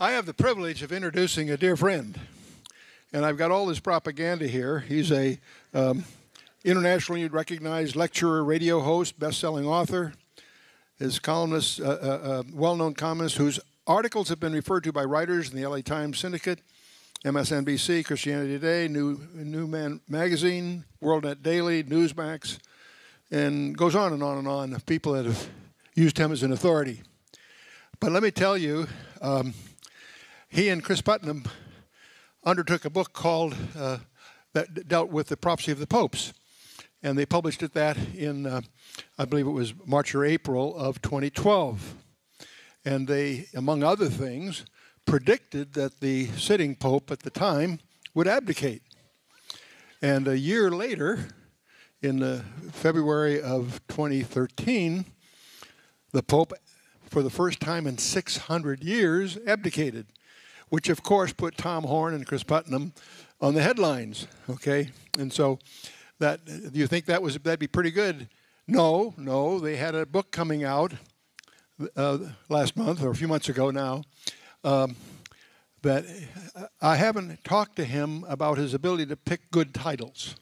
I have the privilege of introducing a dear friend, and I've got all this propaganda here. He's a um, internationally recognized lecturer, radio host, best-selling author. His columnist, uh, uh, uh, well-known columnist, whose articles have been referred to by writers in the LA Times Syndicate, MSNBC, Christianity Today, New New Man Magazine, WorldNet Daily, Newsmax, and goes on and on and on people that have used him as an authority. But let me tell you. Um, he and Chris Putnam undertook a book called uh, that dealt with the prophecy of the popes, and they published it that in uh, I believe it was March or April of 2012, and they, among other things, predicted that the sitting pope at the time would abdicate, and a year later, in uh, February of 2013, the pope, for the first time in 600 years, abdicated which of course put Tom Horn and Chris Putnam on the headlines. Okay, and so that do you think that was that'd be pretty good? No, no. They had a book coming out uh, last month or a few months ago now. Um, that I haven't talked to him about his ability to pick good titles.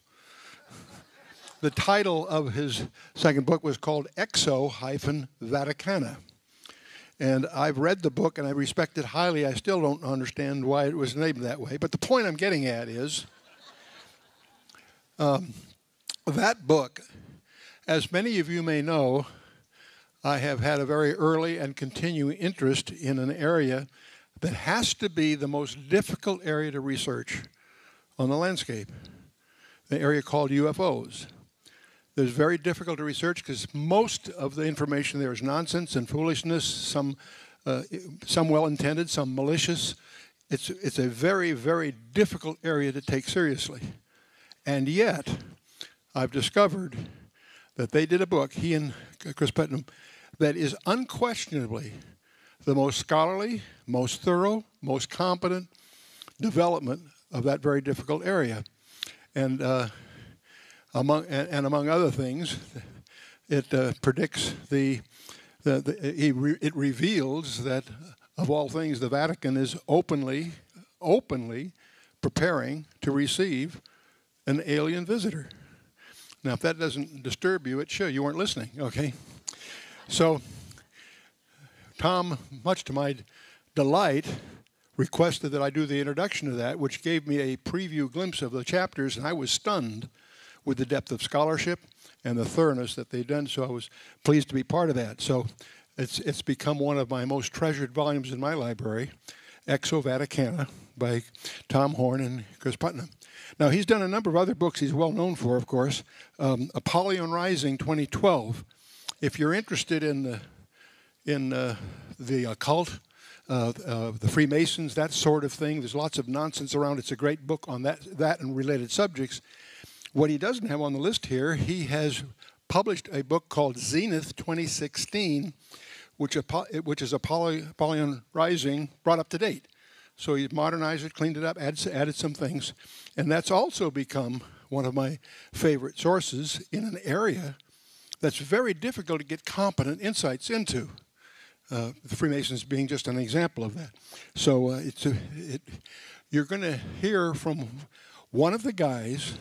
the title of his second book was called Exo Vaticana. And I've read the book and I respect it highly. I still don't understand why it was named that way. But the point I'm getting at is um, that book, as many of you may know, I have had a very early and continuing interest in an area that has to be the most difficult area to research on the landscape the area called UFOs. It's very difficult to research because most of the information there is nonsense and foolishness, some, uh, some well intended, some malicious. It's, it's a very, very difficult area to take seriously. And yet, I've discovered that they did a book, he and Chris Putnam, that is unquestionably the most scholarly, most thorough, most competent development of that very difficult area. And uh, among, and, and among other things, it uh, predicts the, the, the it reveals that of all things, the Vatican is openly, openly preparing to receive an alien visitor. Now, if that doesn't disturb you, it should. You weren't listening, okay? So, Tom, much to my delight, requested that I do the introduction to that, which gave me a preview glimpse of the chapters, and I was stunned with the depth of scholarship and the thoroughness that they've done. So I was pleased to be part of that. So it's, it's become one of my most treasured volumes in my library, Exo Vaticana by Tom Horn and Chris Putnam. Now, he's done a number of other books he's well known for, of course. Um, Apollyon Rising 2012. If you're interested in the, in, uh, the occult, uh, uh, the Freemasons, that sort of thing, there's lots of nonsense around. It's a great book on that, that and related subjects. What he doesn't have on the list here, he has published a book called Zenith 2016, which, which is Apollyon Rising brought up to date. So he modernized it, cleaned it up, added, added some things. And that's also become one of my favorite sources in an area that's very difficult to get competent insights into. Uh, the Freemasons being just an example of that. So uh, it's a, it, you're going to hear from one of the guys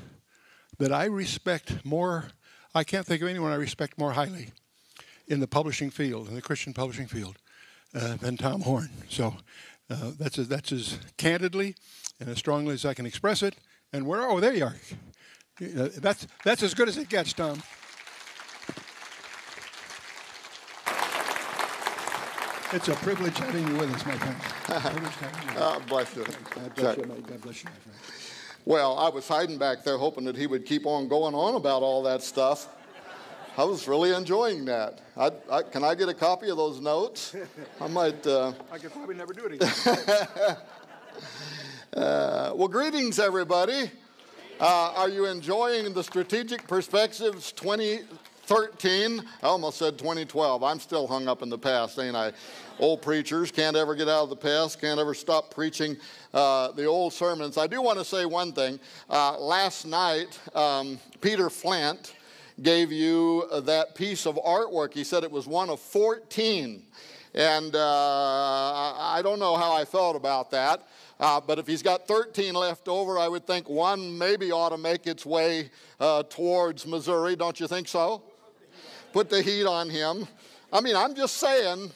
that I respect more, I can't think of anyone I respect more highly in the publishing field, in the Christian publishing field, uh, than Tom Horn. So uh, that's, a, that's as candidly and as strongly as I can express it. And where, oh, there you are. Uh, that's, that's as good as it gets, Tom. It's a privilege having you with us, my friend. God bless you. God bless you, God bless you, my friend. Well, I was hiding back there hoping that he would keep on going on about all that stuff. I was really enjoying that. I, I, can I get a copy of those notes? I might. Uh... I could probably never do it again. uh, well, greetings, everybody. Uh, are you enjoying the Strategic Perspectives 2013? I almost said 2012. I'm still hung up in the past, ain't I? Old preachers can't ever get out of the past, can't ever stop preaching uh, the old sermons. I do want to say one thing. Uh, last night, um, Peter Flint gave you that piece of artwork. He said it was one of 14 And uh, I don't know how I felt about that. Uh, but if he's got 13 left over, I would think one maybe ought to make its way uh, towards Missouri. Don't you think so? Put the heat on him. I mean, I'm just saying.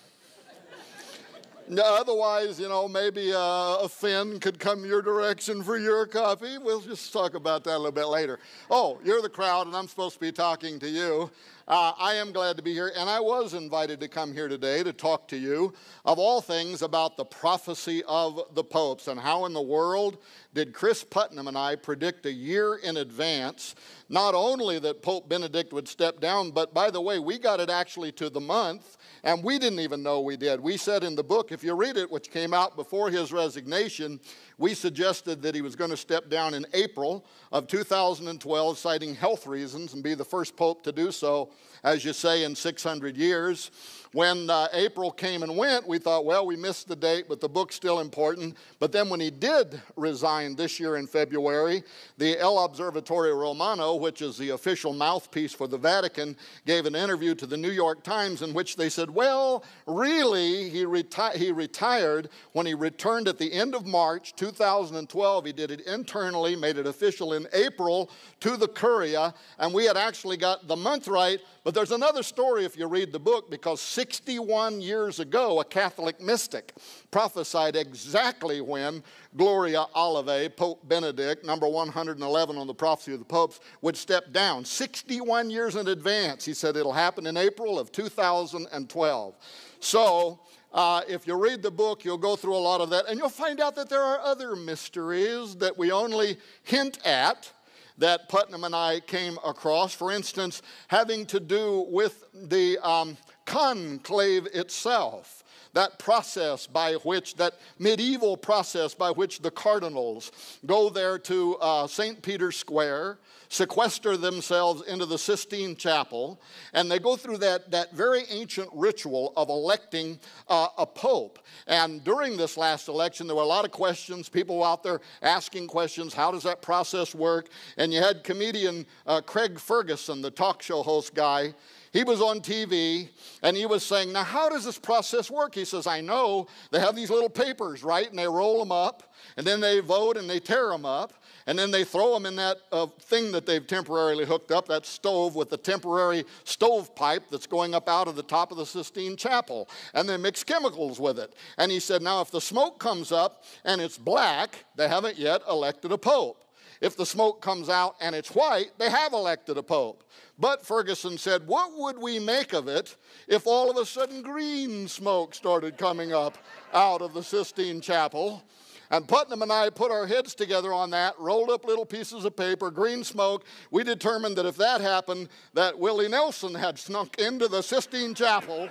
Otherwise, you know, maybe uh, a Finn could come your direction for your coffee. We'll just talk about that a little bit later. Oh, you're the crowd, and I'm supposed to be talking to you. Uh, I am glad to be here, and I was invited to come here today to talk to you, of all things, about the prophecy of the popes and how in the world did Chris Putnam and I predict a year in advance not only that Pope Benedict would step down, but by the way, we got it actually to the month, and we didn't even know we did. We said in the book, if you read it, which came out before his resignation, we suggested that he was going to step down in April of 2012, citing health reasons, and be the first pope to do so, as you say, in 600 years. When uh, April came and went, we thought, well, we missed the date, but the book's still important. But then when he did resign this year in February, the L'Osservatore Romano, which is the official mouthpiece for the Vatican, gave an interview to the New York Times in which they said, well, really, he, reti- he retired when he returned at the end of March 2012. He did it internally, made it official in April to the Curia, and we had actually got the month right. But there's another story if you read the book, because 61 years ago, a Catholic mystic prophesied exactly when Gloria Olivae, Pope Benedict, number 111 on the prophecy of the popes, would step down. 61 years in advance, he said it'll happen in April of 2012. So, uh, if you read the book, you'll go through a lot of that, and you'll find out that there are other mysteries that we only hint at that Putnam and I came across. For instance, having to do with the um, conclave itself that process by which, that medieval process by which the cardinals go there to uh, St. Peter's Square, sequester themselves into the Sistine Chapel, and they go through that, that very ancient ritual of electing uh, a pope. And during this last election, there were a lot of questions, people out there asking questions how does that process work? And you had comedian uh, Craig Ferguson, the talk show host guy. He was on TV and he was saying, Now, how does this process work? He says, I know they have these little papers, right? And they roll them up and then they vote and they tear them up and then they throw them in that uh, thing that they've temporarily hooked up, that stove with the temporary stovepipe that's going up out of the top of the Sistine Chapel, and they mix chemicals with it. And he said, now if the smoke comes up and it's black, they haven't yet elected a pope. If the smoke comes out and it's white, they have elected a pope. But Ferguson said, What would we make of it if all of a sudden green smoke started coming up out of the Sistine Chapel? And Putnam and I put our heads together on that, rolled up little pieces of paper, green smoke. We determined that if that happened, that Willie Nelson had snuck into the Sistine Chapel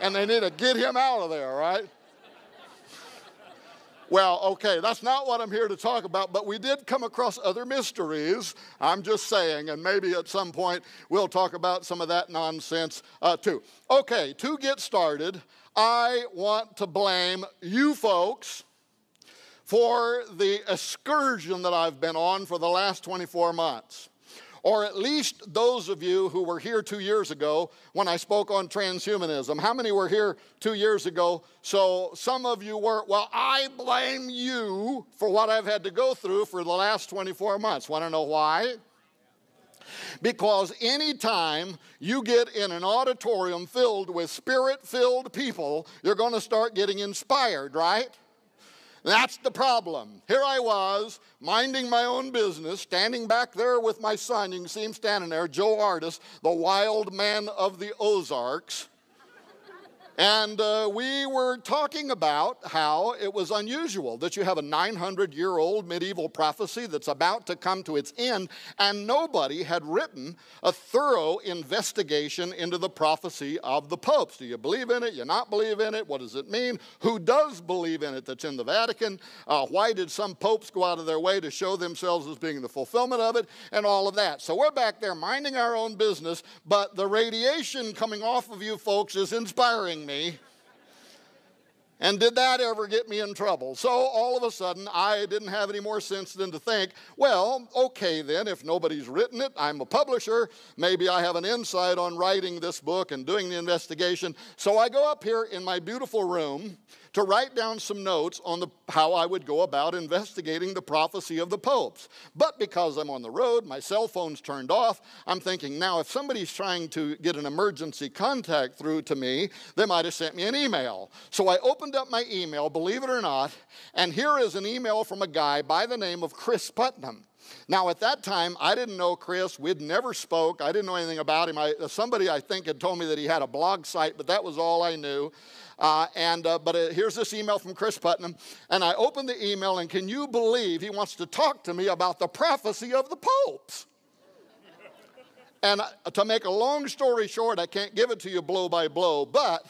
and they need to get him out of there, right? Well, okay, that's not what I'm here to talk about, but we did come across other mysteries. I'm just saying, and maybe at some point we'll talk about some of that nonsense uh, too. Okay, to get started, I want to blame you folks for the excursion that I've been on for the last 24 months. Or at least those of you who were here two years ago when I spoke on transhumanism. How many were here two years ago? So some of you were, well, I blame you for what I've had to go through for the last 24 months. Want to know why? Because anytime you get in an auditorium filled with spirit filled people, you're going to start getting inspired, right? That's the problem. Here I was, minding my own business, standing back there with my son. You can see him standing there, Joe Ardis, the wild man of the Ozarks. And uh, we were talking about how it was unusual that you have a 900 year old medieval prophecy that's about to come to its end, and nobody had written a thorough investigation into the prophecy of the popes. Do you believe in it? You not believe in it? What does it mean? Who does believe in it that's in the Vatican? Uh, why did some popes go out of their way to show themselves as being the fulfillment of it? And all of that. So we're back there minding our own business, but the radiation coming off of you folks is inspiring me. And did that ever get me in trouble? So all of a sudden, I didn't have any more sense than to think, well, okay then, if nobody's written it, I'm a publisher, maybe I have an insight on writing this book and doing the investigation. So I go up here in my beautiful room to write down some notes on the, how I would go about investigating the prophecy of the popes. But because I'm on the road, my cell phone's turned off, I'm thinking, now if somebody's trying to get an emergency contact through to me, they might have sent me an email. So I opened up my email, believe it or not, and here is an email from a guy by the name of Chris Putnam. Now, at that time, I didn't know Chris. We'd never spoke. I didn't know anything about him. I, somebody, I think, had told me that he had a blog site, but that was all I knew. Uh, and, uh, but uh, here's this email from Chris Putnam. And I opened the email, and can you believe he wants to talk to me about the prophecy of the popes? and uh, to make a long story short, I can't give it to you blow by blow, but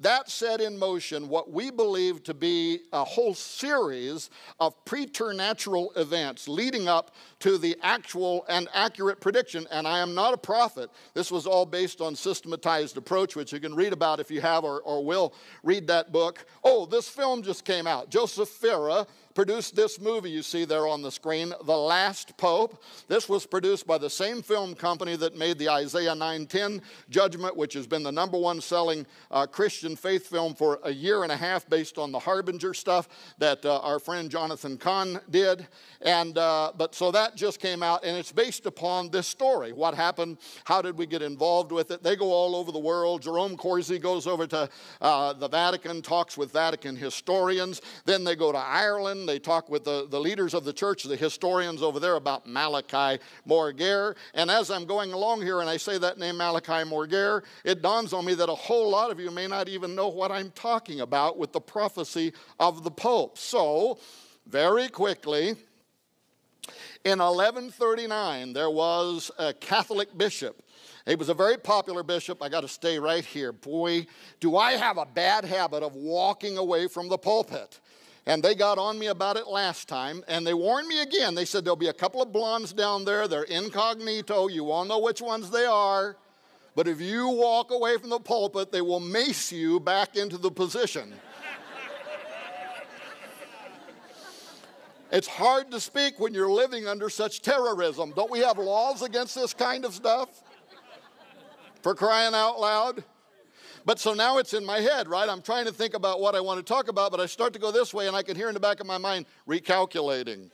that set in motion what we believe to be a whole series of preternatural events leading up to the actual and accurate prediction. And I am not a prophet. This was all based on systematized approach, which you can read about if you have or, or will read that book. Oh, this film just came out. Joseph Farah produced this movie you see there on the screen, The Last Pope. This was produced by the same film company that made the Isaiah 9:10 judgment, which has been the number one selling uh, Christian faith film for a year and a half based on the Harbinger stuff that uh, our friend Jonathan Cahn did. And, uh, but so that just came out, and it's based upon this story. What happened? How did we get involved with it? They go all over the world. Jerome Corsi goes over to uh, the Vatican, talks with Vatican historians. Then they go to Ireland. They talk with the, the leaders of the church, the historians over there, about Malachi Morgair. And as I'm going along here and I say that name, Malachi Morgair, it dawns on me that a whole lot of you may not even know what I'm talking about with the prophecy of the Pope. So, very quickly, in 1139, there was a Catholic bishop. He was a very popular bishop. I got to stay right here. Boy, do I have a bad habit of walking away from the pulpit. And they got on me about it last time, and they warned me again. They said there'll be a couple of blondes down there. They're incognito. You all know which ones they are. But if you walk away from the pulpit, they will mace you back into the position. it's hard to speak when you're living under such terrorism. Don't we have laws against this kind of stuff? For crying out loud. But so now it's in my head, right? I'm trying to think about what I want to talk about, but I start to go this way, and I can hear in the back of my mind recalculating.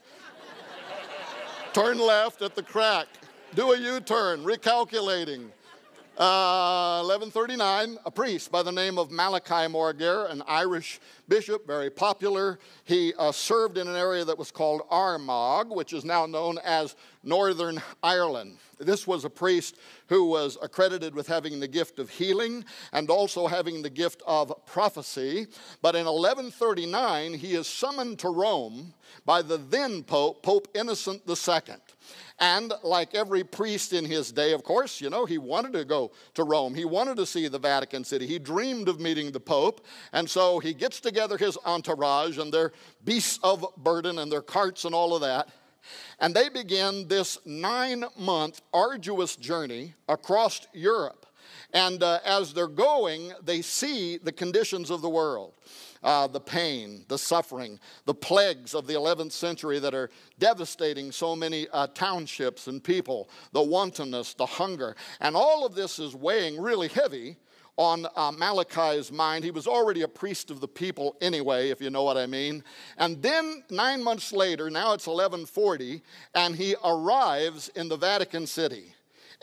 turn left at the crack, do a U turn, recalculating. Uh, 1139, a priest by the name of Malachi Morgair, an Irish bishop, very popular. He uh, served in an area that was called Armagh, which is now known as Northern Ireland. This was a priest who was accredited with having the gift of healing and also having the gift of prophecy. But in 1139, he is summoned to Rome by the then Pope, Pope Innocent II. And like every priest in his day, of course, you know, he wanted to go to Rome. He wanted to see the Vatican City. He dreamed of meeting the Pope. And so he gets together his entourage and their beasts of burden and their carts and all of that. And they begin this nine month arduous journey across Europe. And uh, as they're going, they see the conditions of the world uh, the pain, the suffering, the plagues of the 11th century that are devastating so many uh, townships and people, the wantonness, the hunger. And all of this is weighing really heavy on uh, Malachi's mind. He was already a priest of the people anyway, if you know what I mean. And then nine months later, now it's 1140, and he arrives in the Vatican City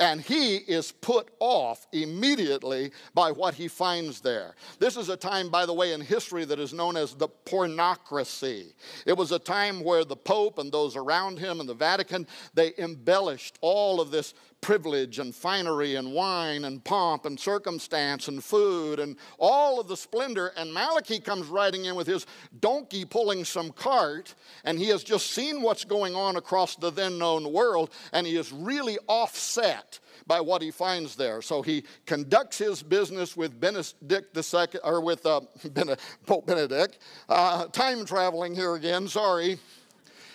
and he is put off immediately by what he finds there. This is a time, by the way, in history that is known as the pornocracy. It was a time where the Pope and those around him and the Vatican, they embellished all of this privilege and finery and wine and pomp and circumstance and food and all of the splendor. And Malachi comes riding in with his donkey pulling some cart, and he has just seen what's going on across the then known world, and he is really offset by what he finds there. So he conducts his business with Benedict II, or with uh, Pope Benedict, uh, time traveling here again, sorry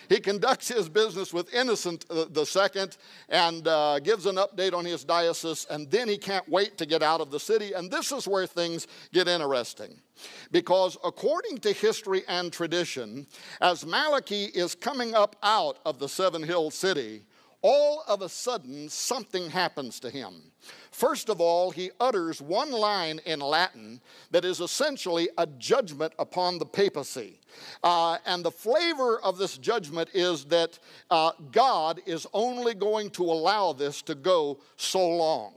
He conducts his business with Innocent II and uh, gives an update on his diocese, and then he can't wait to get out of the city. And this is where things get interesting. Because according to history and tradition, as Malachi is coming up out of the seven hill city, all of a sudden something happens to him. First of all, he utters one line in Latin that is essentially a judgment upon the papacy. Uh, and the flavor of this judgment is that uh, God is only going to allow this to go so long.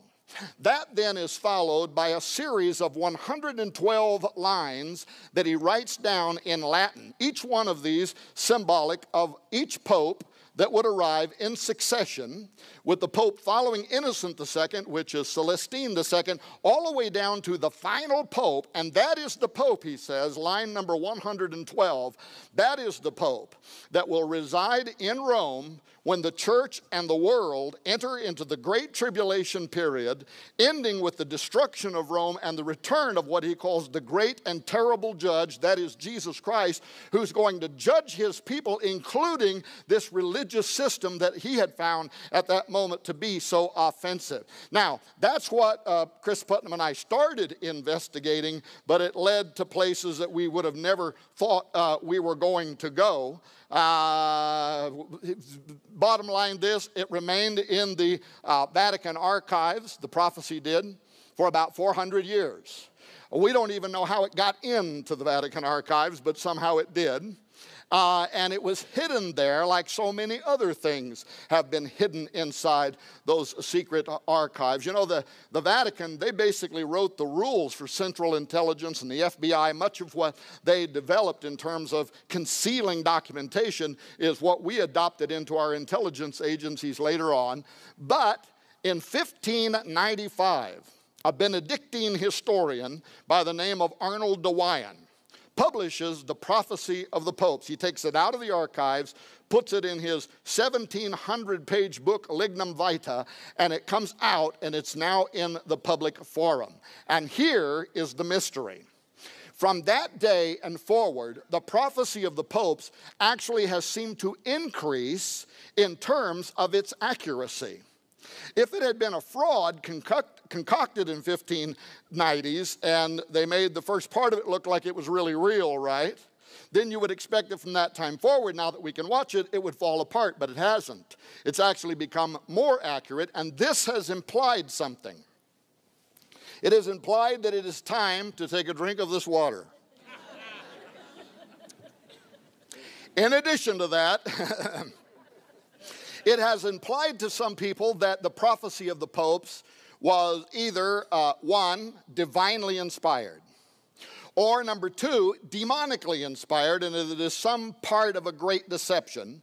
That then is followed by a series of 112 lines that he writes down in Latin, each one of these symbolic of each pope that would arrive in succession, with the Pope following Innocent II, which is Celestine II, all the way down to the final Pope, and that is the Pope, he says, line number 112. That is the Pope that will reside in Rome when the church and the world enter into the great tribulation period, ending with the destruction of Rome and the return of what he calls the great and terrible judge, that is Jesus Christ, who's going to judge his people, including this religious system that he had found at that moment to be so offensive. Now, that's what uh, Chris Putnam and I started investigating, but it led to places that we would have never thought uh, we were going to go. Uh, bottom line this it remained in the uh, Vatican archives, the prophecy did, for about 400 years. We don't even know how it got into the Vatican archives, but somehow it did. Uh, and it was hidden there, like so many other things have been hidden inside those secret archives. You know, the, the Vatican, they basically wrote the rules for Central Intelligence and the FBI. Much of what they developed in terms of concealing documentation is what we adopted into our intelligence agencies later on. But in 1595, a Benedictine historian by the name of Arnold de Wyon publishes the prophecy of the popes. He takes it out of the archives, puts it in his 1700 page book, Lignum Vitae, and it comes out and it's now in the public forum. And here is the mystery. From that day and forward, the prophecy of the popes actually has seemed to increase in terms of its accuracy. If it had been a fraud concoct, concocted in 1590s and they made the first part of it look like it was really real, right? Then you would expect that from that time forward, now that we can watch it, it would fall apart, but it hasn't. It's actually become more accurate, and this has implied something. It has implied that it is time to take a drink of this water. In addition to that, It has implied to some people that the prophecy of the popes was either uh, one, divinely inspired, or number two, demonically inspired, and it is some part of a great deception.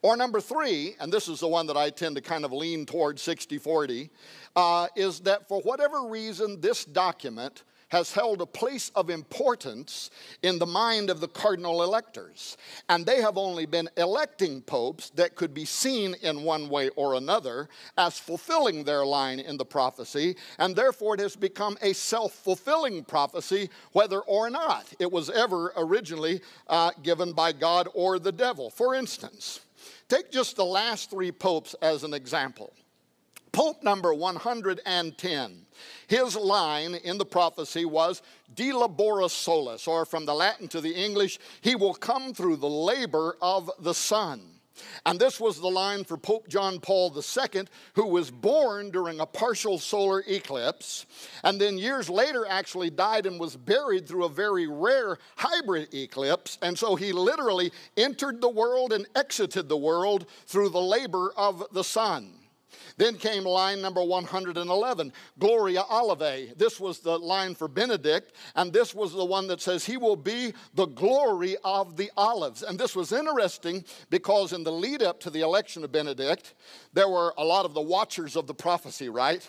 Or number three, and this is the one that I tend to kind of lean toward 60 40, uh, is that for whatever reason, this document has held a place of importance in the mind of the cardinal electors. And they have only been electing popes that could be seen in one way or another as fulfilling their line in the prophecy. And therefore, it has become a self fulfilling prophecy, whether or not it was ever originally uh, given by God or the devil. For instance, take just the last three popes as an example. Pope number 110, his line in the prophecy was De labore solis, or from the Latin to the English, he will come through the labor of the sun. And this was the line for Pope John Paul II, who was born during a partial solar eclipse, and then years later actually died and was buried through a very rare hybrid eclipse. And so he literally entered the world and exited the world through the labor of the sun. Then came line number 111, Gloria Olivae. This was the line for Benedict, and this was the one that says, He will be the glory of the olives. And this was interesting because in the lead up to the election of Benedict, there were a lot of the watchers of the prophecy, right?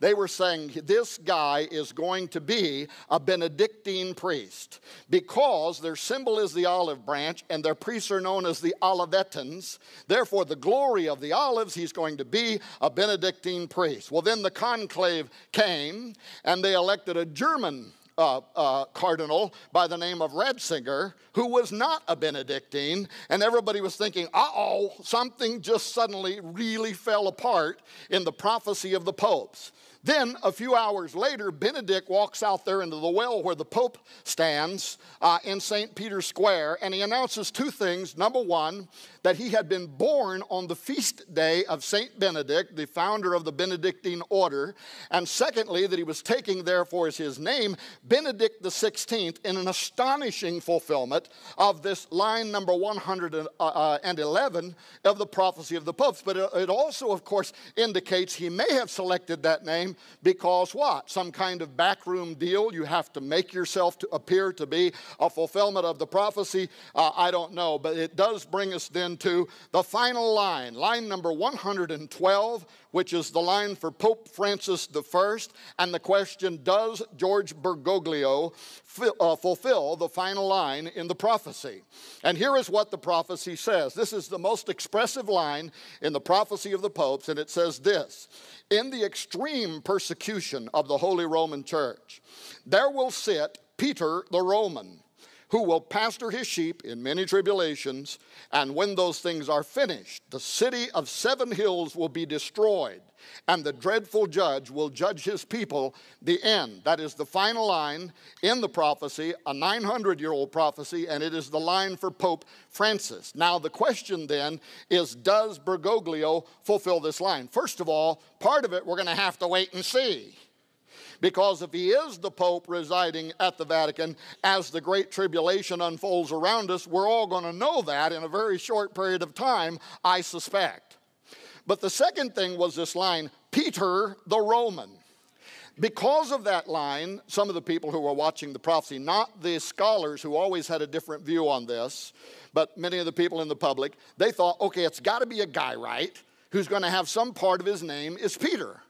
They were saying this guy is going to be a Benedictine priest because their symbol is the olive branch and their priests are known as the Olivetans. Therefore, the glory of the olives, he's going to be a Benedictine priest. Well, then the conclave came and they elected a German uh, uh, cardinal by the name of Ratzinger, who was not a Benedictine, and everybody was thinking, uh oh, something just suddenly really fell apart in the prophecy of the popes. Then, a few hours later, Benedict walks out there into the well where the Pope stands uh, in St. Peter's Square, and he announces two things. Number one, that he had been born on the feast day of St. Benedict, the founder of the Benedictine order, and secondly, that he was taking, therefore, as his name, Benedict XVI, in an astonishing fulfillment of this line number 111 uh, of the prophecy of the popes. But it also, of course, indicates he may have selected that name because what? Some kind of backroom deal. You have to make yourself to appear to be a fulfillment of the prophecy. Uh, I don't know. But it does bring us then to the final line, line number 112, which is the line for Pope Francis I. And the question Does George Bergoglio uh, fulfill the final line in the prophecy? And here is what the prophecy says. This is the most expressive line in the prophecy of the popes, and it says this in the extreme persecution of the Holy Roman Church, there will sit Peter the Roman, who will pasture his sheep in many tribulations. And when those things are finished, the city of seven hills will be destroyed, and the dreadful judge will judge his people. The end. That is the final line in the prophecy, a 900 year old prophecy, and it is the line for Pope Francis. Now, the question then is Does Bergoglio fulfill this line? First of all, part of it we're going to have to wait and see. Because if he is the Pope residing at the Vatican as the Great Tribulation unfolds around us, we're all going to know that in a very short period of time, I suspect. But the second thing was this line Peter the Roman. Because of that line, some of the people who were watching the prophecy, not the scholars who always had a different view on this, but many of the people in the public, they thought, okay, it's got to be a guy, right, who's going to have some part of his name is Peter.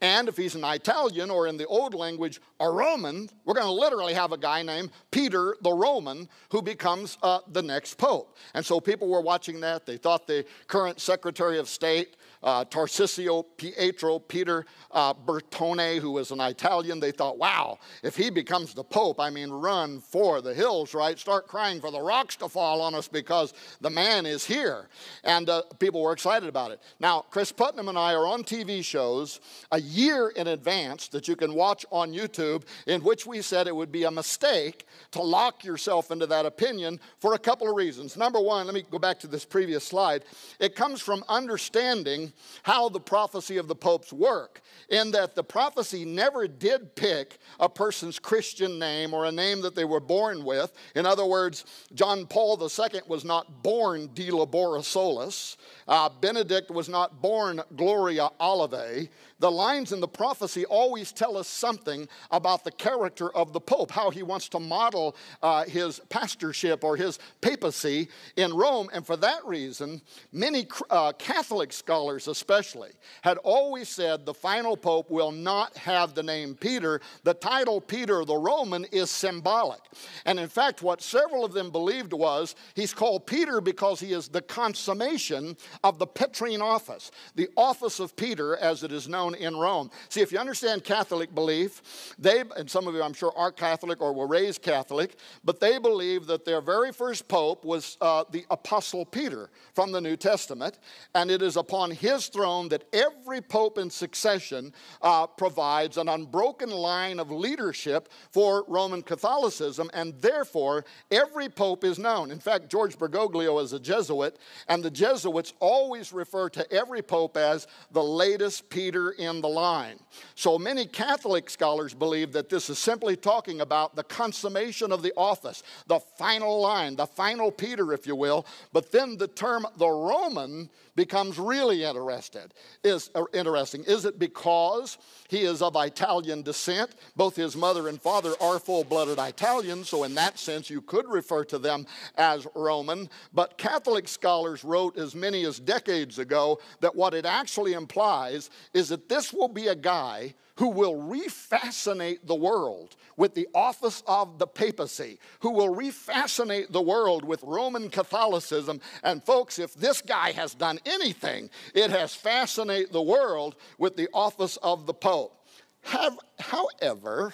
And if he's an Italian or in the old language, a Roman, we're going to literally have a guy named Peter the Roman who becomes uh, the next pope. And so people were watching that. They thought the current Secretary of State uh, Tarcisio Pietro Peter uh, Bertone, who was an Italian. They thought, wow, if he becomes the Pope, I mean, run for the hills, right? Start crying for the rocks to fall on us because the man is here. And uh, people were excited about it. Now, Chris Putnam and I are on TV shows a year in advance that you can watch on YouTube in which we said it would be a mistake to lock yourself into that opinion for a couple of reasons. Number one, let me go back to this previous slide. It comes from understanding how the prophecy of the popes work, in that the prophecy never did pick a person's Christian name or a name that they were born with. In other words, John Paul II was not born De Labore Solis. Uh, Benedict was not born Gloria Olivae. The lines in the prophecy always tell us something about the character of the Pope, how he wants to model uh, his pastorship or his papacy in Rome. And for that reason, many uh, Catholic scholars, especially, had always said the final Pope will not have the name Peter. The title Peter the Roman is symbolic. And in fact, what several of them believed was he's called Peter because he is the consummation of the Petrine office, the office of Peter as it is known in Rome. See, if you understand Catholic belief, they, and some of you I'm sure are Catholic or were raised Catholic, but they believe that their very first pope was uh, the Apostle Peter from the New Testament, and it is upon his throne that every pope in succession uh, provides an unbroken line of leadership for Roman Catholicism, and therefore every pope is known. In fact, George Bergoglio is a Jesuit, and the Jesuits always refer to every pope as the latest Peter in the line. So many Catholic scholars believe that this is simply talking about the consummation of the office, the final line, the final Peter, if you will. But then the term the Roman becomes really interested. Is uh, interesting. Is it because he is of Italian descent? Both his mother and father are full-blooded Italians, so in that sense you could refer to them as Roman. But Catholic scholars wrote as many as decades ago that what it actually implies is that this will be a guy who will refascinate the world with the office of the papacy, who will refascinate the world with Roman Catholicism. And folks, if this guy has done anything, it has fascinated the world with the office of the Pope. Have, however,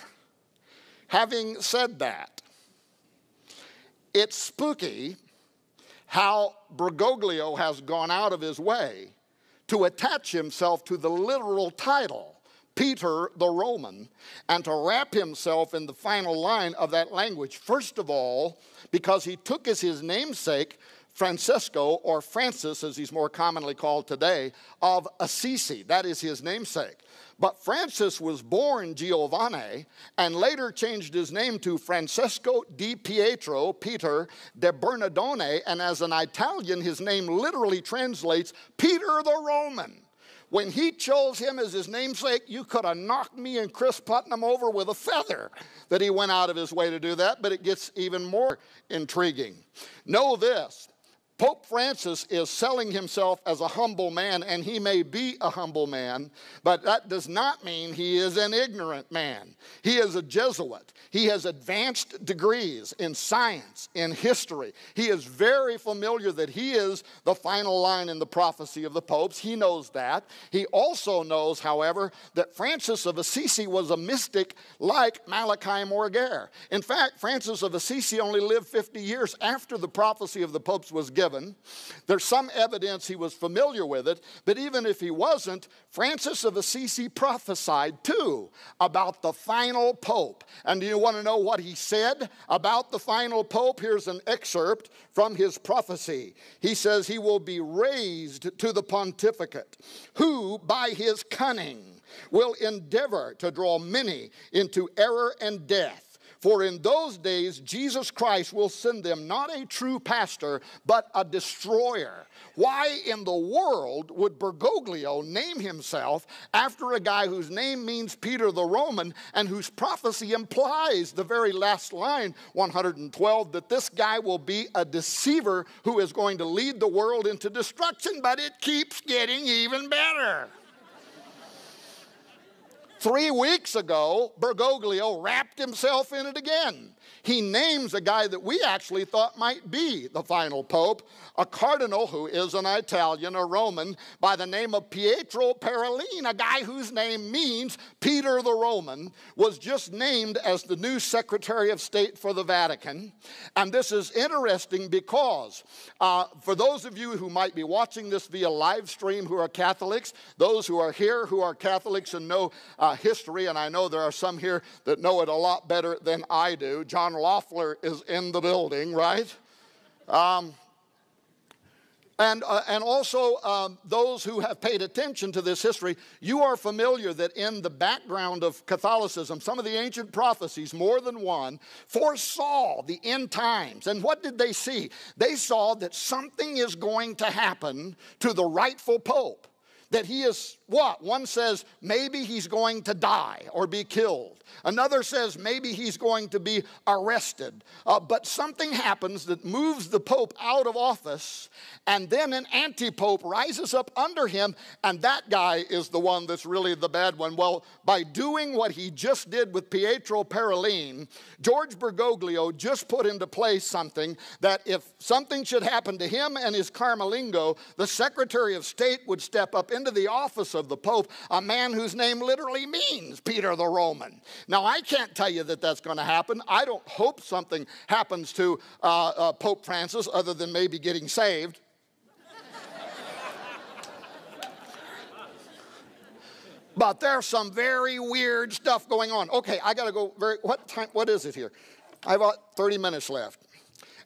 Having said that, it's spooky how Bergoglio has gone out of his way to attach himself to the literal title, Peter the Roman, and to wrap himself in the final line of that language. First of all, because he took as his namesake Francesco, or Francis as he's more commonly called today, of Assisi. That is his namesake. But Francis was born Giovanni and later changed his name to Francesco di Pietro, Peter de Bernardone, and as an Italian, his name literally translates Peter the Roman. When he chose him as his namesake, you could have knocked me and Chris Putnam over with a feather that he went out of his way to do that, but it gets even more intriguing. Know this Pope Francis is selling himself as a humble man, and he may be a humble man, but that does not mean he is an ignorant man. He is a Jesuit. He has advanced degrees in science, in history. He is very familiar that he is the final line in the prophecy of the popes. He knows that. He also knows, however, that Francis of Assisi was a mystic like Malachi Morgair. In fact, Francis of Assisi only lived 50 years after the prophecy of the popes was given given. There's some evidence he was familiar with it, but even if he wasn't, Francis of Assisi prophesied too about the final pope. And do you want to know what he said about the final pope? Here's an excerpt from his prophecy. He says, He will be raised to the pontificate, who by his cunning will endeavor to draw many into error and death for in those days, Jesus Christ will send them not a true pastor, but a destroyer. Why in the world would Bergoglio name himself after a guy whose name means Peter the Roman and whose prophecy implies the very last line, 112, that this guy will be a deceiver who is going to lead the world into destruction, but it keeps getting even better. Three weeks ago, Bergoglio wrapped himself in it again. He names a guy that we actually thought might be the final pope, a cardinal who is an Italian, a Roman, by the name of Pietro Parolin, a guy whose name means Peter the Roman, was just named as the new Secretary of State for the Vatican. And this is interesting because uh, for those of you who might be watching this via live stream who are Catholics, those who are here who are Catholics and know uh, history, and I know there are some here that know it a lot better than I do. John Loeffler is in the building, right? Um, and, uh, and also, um, those who have paid attention to this history, you are familiar that in the background of Catholicism, some of the ancient prophecies, more than one, foresaw the end times. And what did they see? They saw that something is going to happen to the rightful pope that he is what? One says maybe he's going to die or be killed. Another says maybe he's going to be arrested. Uh, but something happens that moves the Pope out of office, and then an anti Pope rises up under him, and that guy is the one that's really the bad one. Well, by doing what he just did with Pietro Parolin, George Bergoglio just put into place something that if something should happen to him and his Camerlengo, the Secretary of State would step up into the office of the Pope, a man whose name literally means Peter the Roman. Now, I can't tell you that that's going to happen. I don't hope something happens to uh, uh, Pope Francis other than maybe getting saved. but there's some very weird stuff going on. Okay, I got to go very what time what is it here? I've got 30 minutes left.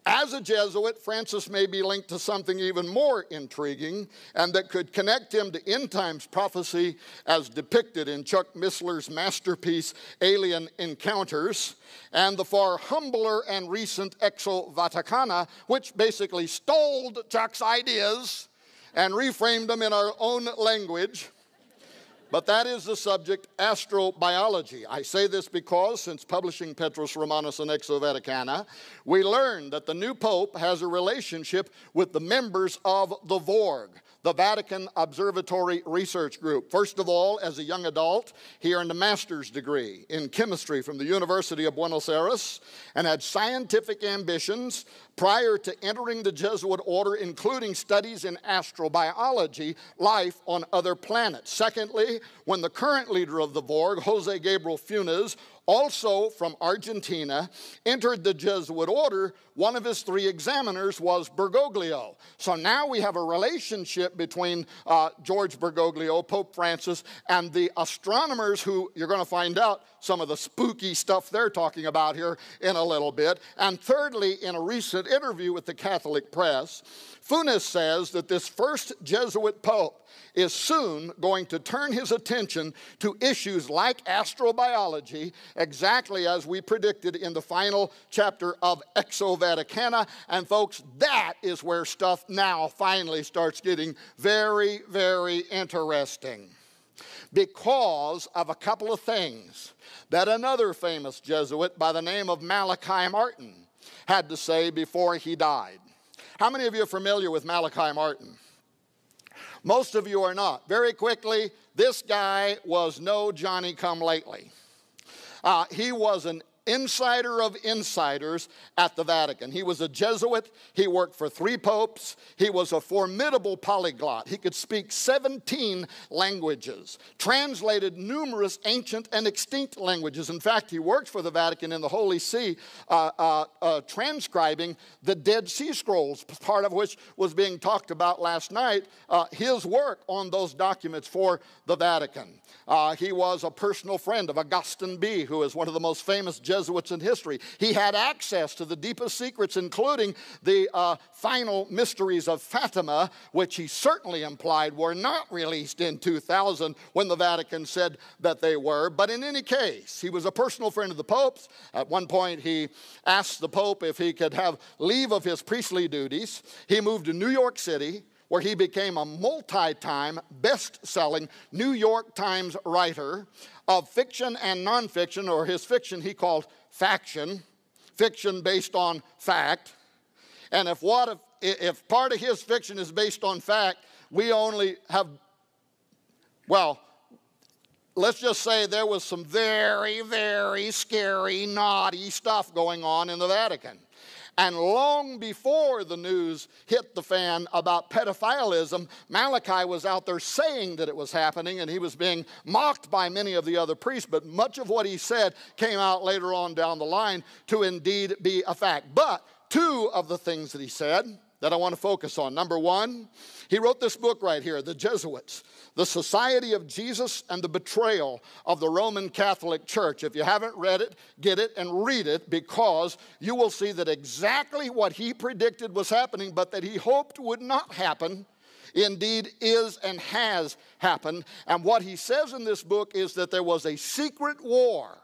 As a Jesuit, Francis may be linked to something even more intriguing and that could connect him to end times prophecy as depicted in Chuck Missler's masterpiece, Alien Encounters, and the far humbler and recent Exo Vaticana, which basically stole Chuck's ideas and reframed them in our own language but that is the subject, astrobiology. I say this because since publishing Petrus Romanus and Exo Vaticana, we learned that the new pope has a relationship with the members of the VORG, the Vatican Observatory Research Group. First of all, as a young adult, he earned a master's degree in chemistry from the University of Buenos Aires and had scientific ambitions prior to entering the Jesuit order, including studies in astrobiology, life on other planets. Secondly, when the current leader of the VORG, Jose Gabriel Funes, also from Argentina, entered the Jesuit order. One of his three examiners was Bergoglio. So now we have a relationship between uh, George Bergoglio, Pope Francis, and the astronomers who you're going to find out some of the spooky stuff they're talking about here in a little bit. And thirdly, in a recent interview with the Catholic press, Funes says that this first Jesuit pope is soon going to turn his attention to issues like astrobiology, exactly as we predicted in the final chapter of Exo Vaticana. And folks, that is where stuff now finally starts getting very, very interesting because of a couple of things that another famous Jesuit by the name of Malachi Martin had to say before he died. How many of you are familiar with Malachi Martin? Most of you are not. Very quickly, this guy was no Johnny come lately. Uh, he was an insider of insiders at the Vatican. He was a Jesuit. He worked for three popes. He was a formidable polyglot. He could speak 17 languages, translated numerous ancient and extinct languages. In fact, he worked for the Vatican in the Holy See, uh, uh, uh, transcribing the Dead Sea Scrolls, part of which was being talked about last night. Uh, his work on those documents for the Vatican. Uh, he was a personal friend of Augustine Bea., who is one of the most famous Jesuits in history. He had access to the deepest secrets, including the uh, final mysteries of Fatima, which he certainly implied were not released in 2000 when the Vatican said that they were. But in any case, he was a personal friend of the Pope's. At one point, he asked the Pope if he could have leave of his priestly duties. He moved to New York City where he became a multi time, best selling New York Times writer of fiction and nonfiction, or his fiction he called faction, fiction based on fact. And if, what if, if part of his fiction is based on fact, we only have, well, let's just say there was some very, very scary, naughty stuff going on in the Vatican. And long before the news hit the fan about pedophilism, Malachi was out there saying that it was happening and he was being mocked by many of the other priests. But much of what he said came out later on down the line to indeed be a fact. But two of the things that he said that I want to focus on. Number one, he wrote this book right here, The Jesuits the Society of Jesus and the Betrayal of the Roman Catholic Church. If you haven't read it, get it and read it because you will see that exactly what he predicted was happening, but that he hoped would not happen indeed is and has happened. And what he says in this book is that there was a secret war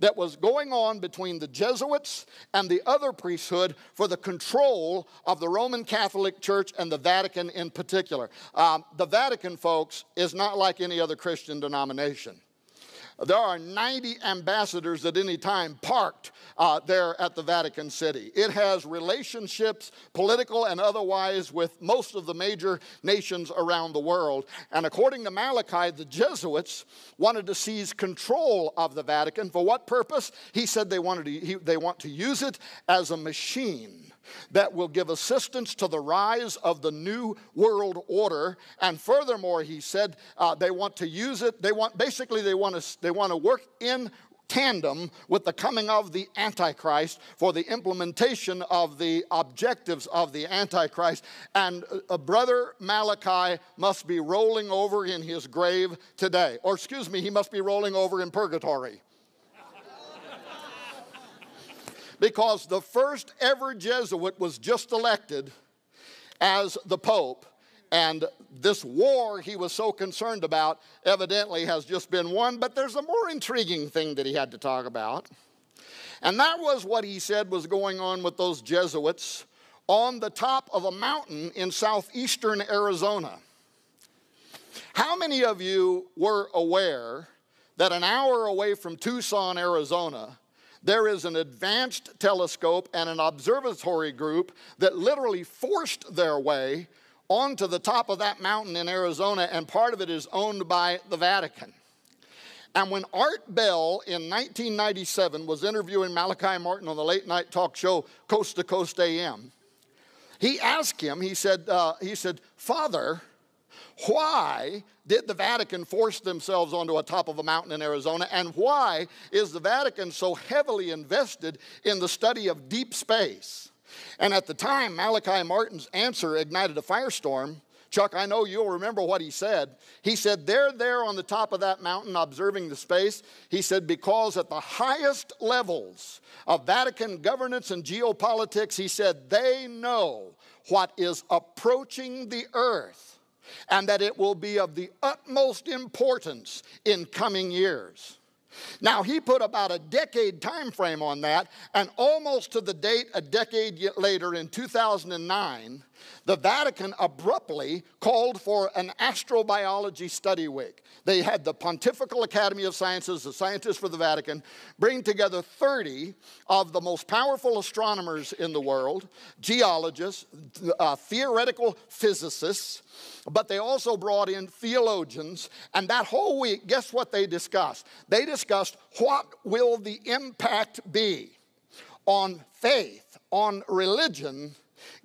that was going on between the Jesuits and the other priesthood for the control of the Roman Catholic Church and the Vatican in particular. Um, the Vatican, folks, is not like any other Christian denomination. There are 90 ambassadors at any time parked uh, there at the Vatican City. It has relationships, political and otherwise, with most of the major nations around the world. And according to Malachi, the Jesuits wanted to seize control of the Vatican. For what purpose? He said they, wanted to, he, they want to use it as a machine that will give assistance to the rise of the new world order. And furthermore, he said uh, they want to use it. They want basically they want to they want to work in tandem with the coming of the Antichrist for the implementation of the objectives of the Antichrist. And brother Malachi must be rolling over in his grave today. Or, excuse me, he must be rolling over in purgatory because the first ever Jesuit was just elected as the Pope. And this war he was so concerned about evidently has just been won. But there's a more intriguing thing that he had to talk about. And that was what he said was going on with those Jesuits on the top of a mountain in southeastern Arizona. How many of you were aware that an hour away from Tucson, Arizona, there is an advanced telescope and an observatory group that literally forced their way onto the top of that mountain in Arizona, and part of it is owned by the Vatican. And when Art Bell in 1997 was interviewing Malachi Martin on the late night talk show Coast to Coast AM, he asked him, he said, uh, he said, Father, Why did the Vatican force themselves onto a top of a mountain in Arizona? And why is the Vatican so heavily invested in the study of deep space? And at the time, Malachi Martin's answer ignited a firestorm. Chuck, I know you'll remember what he said. He said, They're there on the top of that mountain observing the space. He said, Because at the highest levels of Vatican governance and geopolitics, he said, they know what is approaching the earth and that it will be of the utmost importance in coming years. Now, he put about a decade time frame on that, and almost to the date a decade later in 2009, the Vatican abruptly called for an astrobiology study week. They had the Pontifical Academy of Sciences, the scientists for the Vatican, bring together 30 of the most powerful astronomers in the world, geologists, uh, theoretical physicists, but they also brought in theologians. And that whole week, guess what they discussed? They discussed what will the impact be on faith, on religion,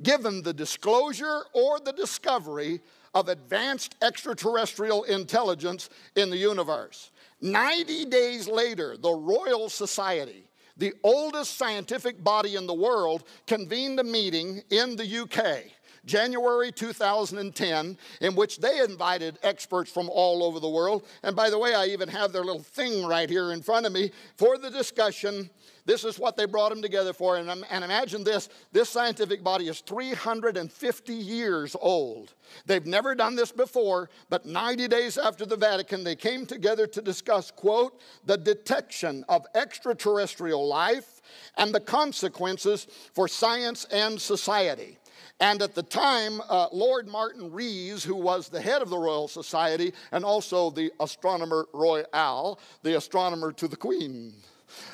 given the disclosure or the discovery of advanced extraterrestrial intelligence in the universe. 90 days later, the Royal Society, the oldest scientific body in the world, convened a meeting in the UK. January 2010, in which they invited experts from all over the world. And by the way, I even have their little thing right here in front of me for the discussion this is what they brought them together for. And, um, and imagine this this scientific body is 350 years old. They've never done this before, but 90 days after the Vatican, they came together to discuss, quote, the detection of extraterrestrial life and the consequences for science and society. And at the time, uh, Lord Martin Rees, who was the head of the Royal Society and also the astronomer royal, the astronomer to the Queen,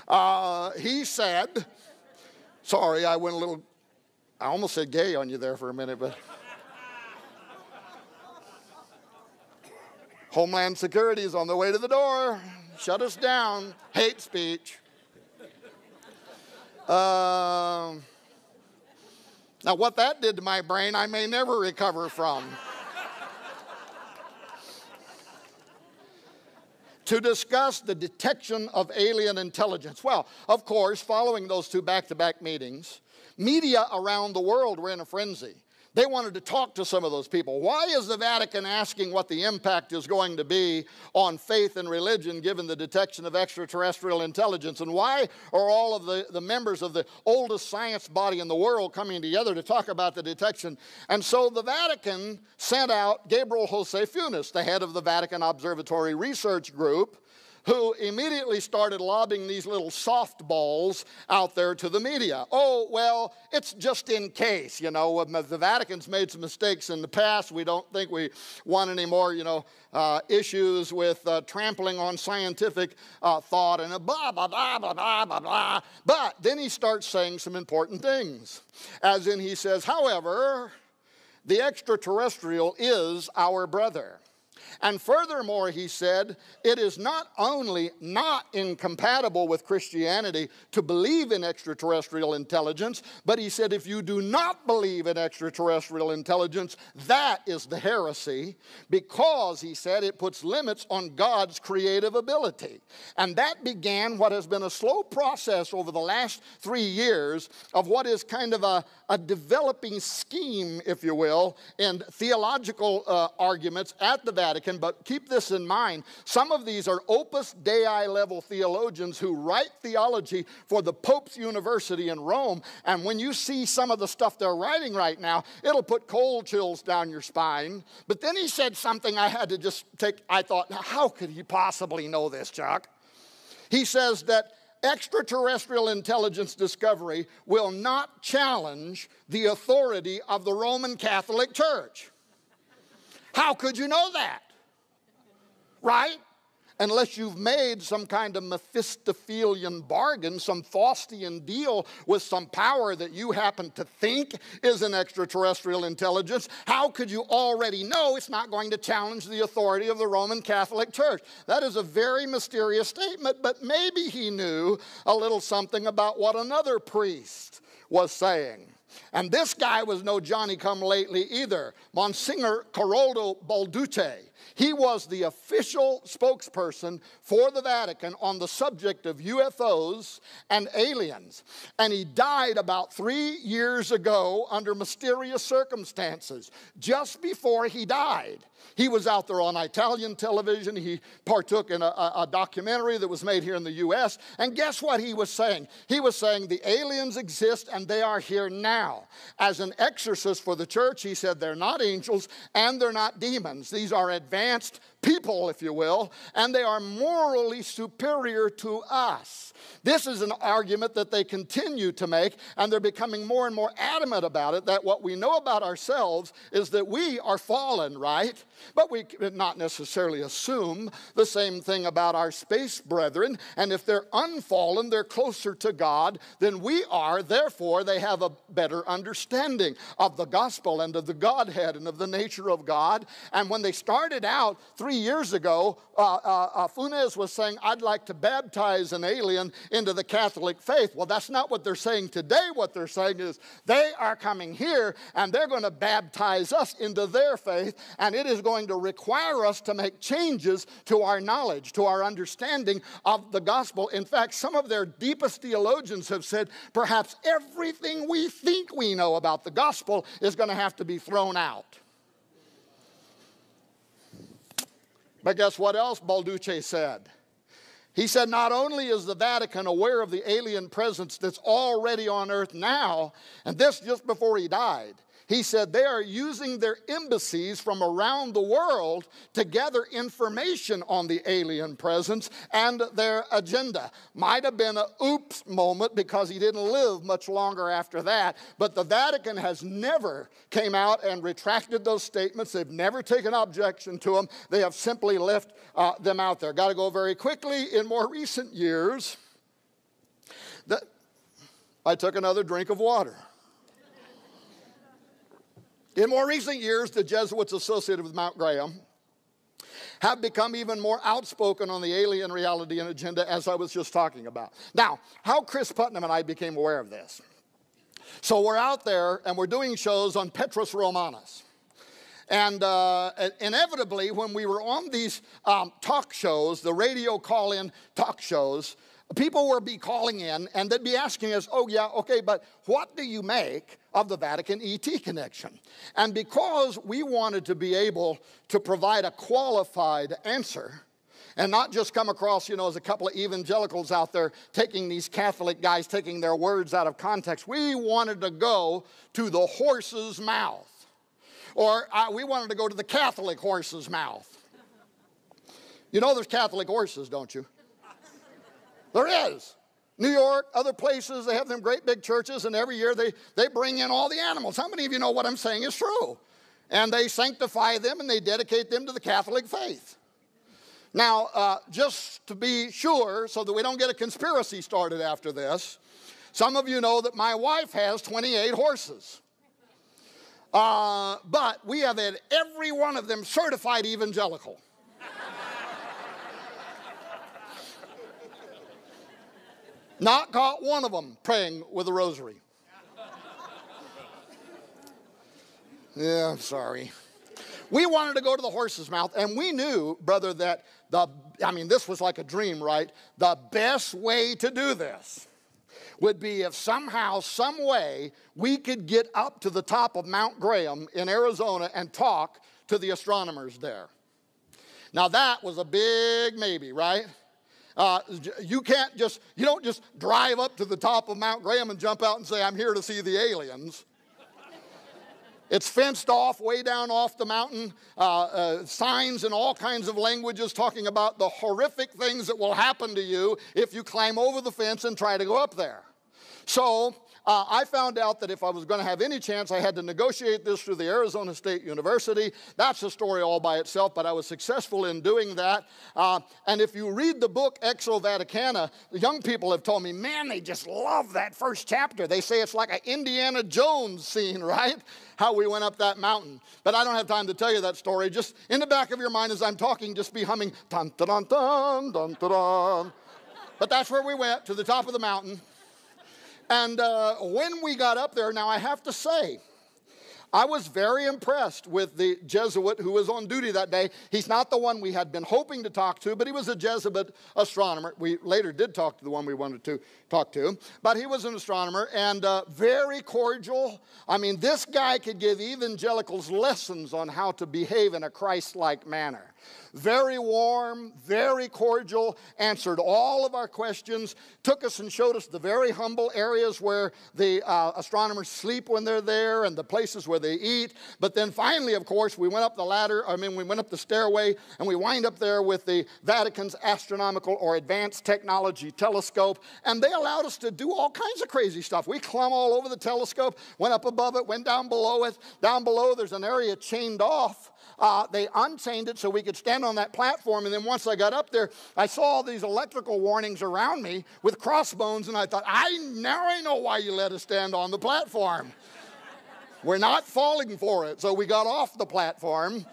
uh, he said, sorry, I went a little, I almost said gay on you there for a minute, but. Homeland Security is on the way to the door. Shut us down. Hate speech. Uh, now, what that did to my brain, I may never recover from. to discuss the detection of alien intelligence. Well, of course, following those two back to back meetings, media around the world were in a frenzy. They wanted to talk to some of those people. Why is the Vatican asking what the impact is going to be on faith and religion given the detection of extraterrestrial intelligence? And why are all of the, the members of the oldest science body in the world coming together to talk about the detection? And so the Vatican sent out Gabriel Jose Funes, the head of the Vatican Observatory Research Group, who immediately started lobbing these little softballs out there to the media. Oh, well, it's just in case, you know, the Vatican's made some mistakes in the past. We don't think we want any more, you know, uh, issues with uh, trampling on scientific uh, thought and blah, blah, blah, blah, blah, blah, blah. But then he starts saying some important things. As in, he says, however, the extraterrestrial is our brother. And furthermore, he said, it is not only not incompatible with Christianity to believe in extraterrestrial intelligence, but he said, if you do not believe in extraterrestrial intelligence, that is the heresy, because, he said, it puts limits on God's creative ability. And that began what has been a slow process over the last three years of what is kind of a, a developing scheme, if you will, and theological uh, arguments at the Vatican. But keep this in mind some of these are Opus Dei level theologians who write theology for the Pope's University in Rome. And when you see some of the stuff they're writing right now, it'll put cold chills down your spine. But then he said something I had to just take, I thought, how could he possibly know this, Chuck? He says that extraterrestrial intelligence discovery will not challenge the authority of the Roman Catholic Church. How could you know that? Right? Unless you've made some kind of Mephistophelian bargain, some Faustian deal with some power that you happen to think is an extraterrestrial intelligence, how could you already know it's not going to challenge the authority of the Roman Catholic Church? That is a very mysterious statement, but maybe he knew a little something about what another priest was saying. And this guy was no Johnny come lately either. Monsignor Corrado Balducci. He was the official spokesperson for the Vatican on the subject of UFOs and aliens. And he died about three years ago under mysterious circumstances, just before he died. He was out there on Italian television. He partook in a, a, documentary that was made here in the U.S. And guess what he was saying? He was saying the aliens exist and they are here now. As an exorcist for the church, he said they're not angels and they're not demons. These are advanced people, if you will, and they are morally superior to us. This is an argument that they continue to make, and they're becoming more and more adamant about it that what we know about ourselves is that we are fallen, right? But we not necessarily assume the same thing about our space brethren, and if they're unfallen, they're closer to God than we are. Therefore, they have a better understanding of the gospel and of the Godhead and of the nature of God. And when they started out, three years ago, uh, uh, uh, Funes was saying, I'd like to baptize an alien into the Catholic faith. Well, that's not what they're saying today. What they're saying is they are coming here and they're going to baptize us into their faith, and it is going to require us to make changes to our knowledge, to our understanding of the gospel. In fact, some of their deepest theologians have said perhaps everything we think we know about the gospel is going to have to be thrown out. But guess what else Balducci said? He said, not only is the Vatican aware of the alien presence that's already on earth now, and this just before he died, he said they are using their embassies from around the world to gather information on the alien presence and their agenda. Might have been a oops moment because he didn't live much longer after that, but the Vatican has never came out and retracted those statements. They've never taken objection to them. They have simply left uh, them out there. Got to go very quickly. In more recent years, the, I took another drink of water. In more recent years, the Jesuits associated with Mount Graham have become even more outspoken on the alien reality and agenda, as I was just talking about. Now, how Chris Putnam and I became aware of this. So we're out there and we're doing shows on Petrus Romanus. And uh, inevitably, when we were on these um, talk shows, the radio call in talk shows, people would be calling in and they'd be asking us, oh, yeah, okay, but what do you make of the Vatican ET connection? And because we wanted to be able to provide a qualified answer, and not just come across, you know, as a couple of evangelicals out there taking these Catholic guys, taking their words out of context. We wanted to go to the horse's mouth. Or uh, we wanted to go to the Catholic horse's mouth. You know there's Catholic horses, don't you? There is. New York, other places, they have them great big churches, and every year they, they bring in all the animals. How many of you know what I'm saying is true? And they sanctify them and they dedicate them to the Catholic faith. Now, uh, just to be sure, so that we don't get a conspiracy started after this, some of you know that my wife has 28 horses. Uh, but we have had every one of them certified evangelical. Not caught one of them praying with a rosary. Yeah, I'm sorry. We wanted to go to the horse's mouth, and we knew, brother, that the, I mean, this was like a dream, right? The best way to do this would be if somehow, some way, we could get up to the top of Mount Graham in Arizona and talk to the astronomers there. Now, that was a big maybe, right? Uh, you can't just, you don't just drive up to the top of Mount Graham and jump out and say, I'm here to see the aliens. It's fenced off way down off the mountain, uh, uh, signs in all kinds of languages talking about the horrific things that will happen to you if you climb over the fence and try to go up there. So uh, I found out that if I was going to have any chance, I had to negotiate this through the Arizona State University. That's a story all by itself, but I was successful in doing that. Uh, and if you read the book Exo Vaticana, young people have told me, man, they just love that first chapter. They say it's like an Indiana Jones scene, right? How we went up that mountain. But I don't have time to tell you that story. Just in the back of your mind as I'm talking, just be humming, dun dun dun dun dun. But that's where we went, to the top of the mountain. And uh, when we got up there, now I have to say, I was very impressed with the Jesuit who was on duty that day. He's not the one we had been hoping to talk to, but he was a Jesuit astronomer. We later did talk to the one we wanted to talk to, but he was an astronomer and uh, very cordial. I mean, this guy could give evangelicals lessons on how to behave in a Christ like manner very warm, very cordial, answered all of our questions, took us and showed us the very humble areas where the uh, astronomers sleep when they're there and the places where they eat. But then finally, of course, we went up the ladder, I mean, we went up the stairway and we wind up there with the Vatican's astronomical or advanced technology telescope. And they allowed us to do all kinds of crazy stuff. We clumb all over the telescope, went up above it, went down below it. Down below, there's an area chained off uh, they unchained it so we could stand on that platform. And then once I got up there, I saw all these electrical warnings around me with crossbones, and I thought, I now I know why you let us stand on the platform. We're not falling for it. So we got off the platform.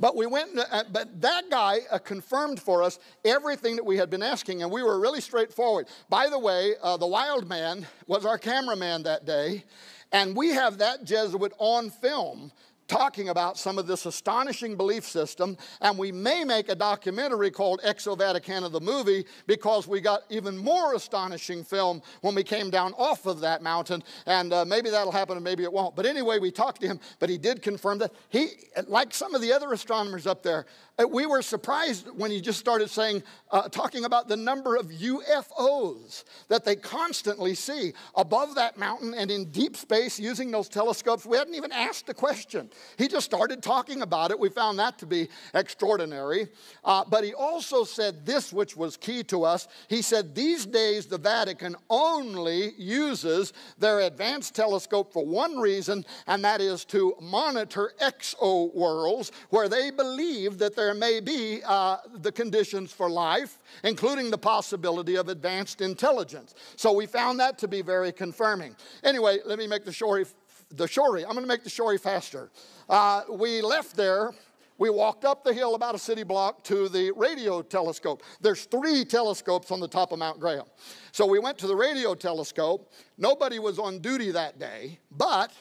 But we went, uh, but that guy uh, confirmed for us everything that we had been asking, and we were really straightforward. By the way, uh, the wild man was our cameraman that day, and we have that Jesuit on film talking about some of this astonishing belief system, and we may make a documentary called Exo Vaticana the movie because we got even more astonishing film when we came down off of that mountain, and uh, maybe that'll happen and maybe it won't. But anyway, we talked to him, but he did confirm that he, like some of the other astronomers up there, uh, we were surprised when he just started saying, uh, talking about the number of UFOs that they constantly see above that mountain and in deep space using those telescopes. We hadn't even asked the question. He just started talking about it. We found that to be extraordinary. Uh, but he also said this, which was key to us. He said, These days the Vatican only uses their advanced telescope for one reason, and that is to monitor exo worlds where they believe that there may be uh, the conditions for life, including the possibility of advanced intelligence. So we found that to be very confirming. Anyway, let me make the story, the story. I'm going to make the story faster. Uh, we left there we walked up the hill about a city block to the radio telescope. There's three telescopes on the top of Mount Graham. So we went to the radio telescope. Nobody was on duty that day, but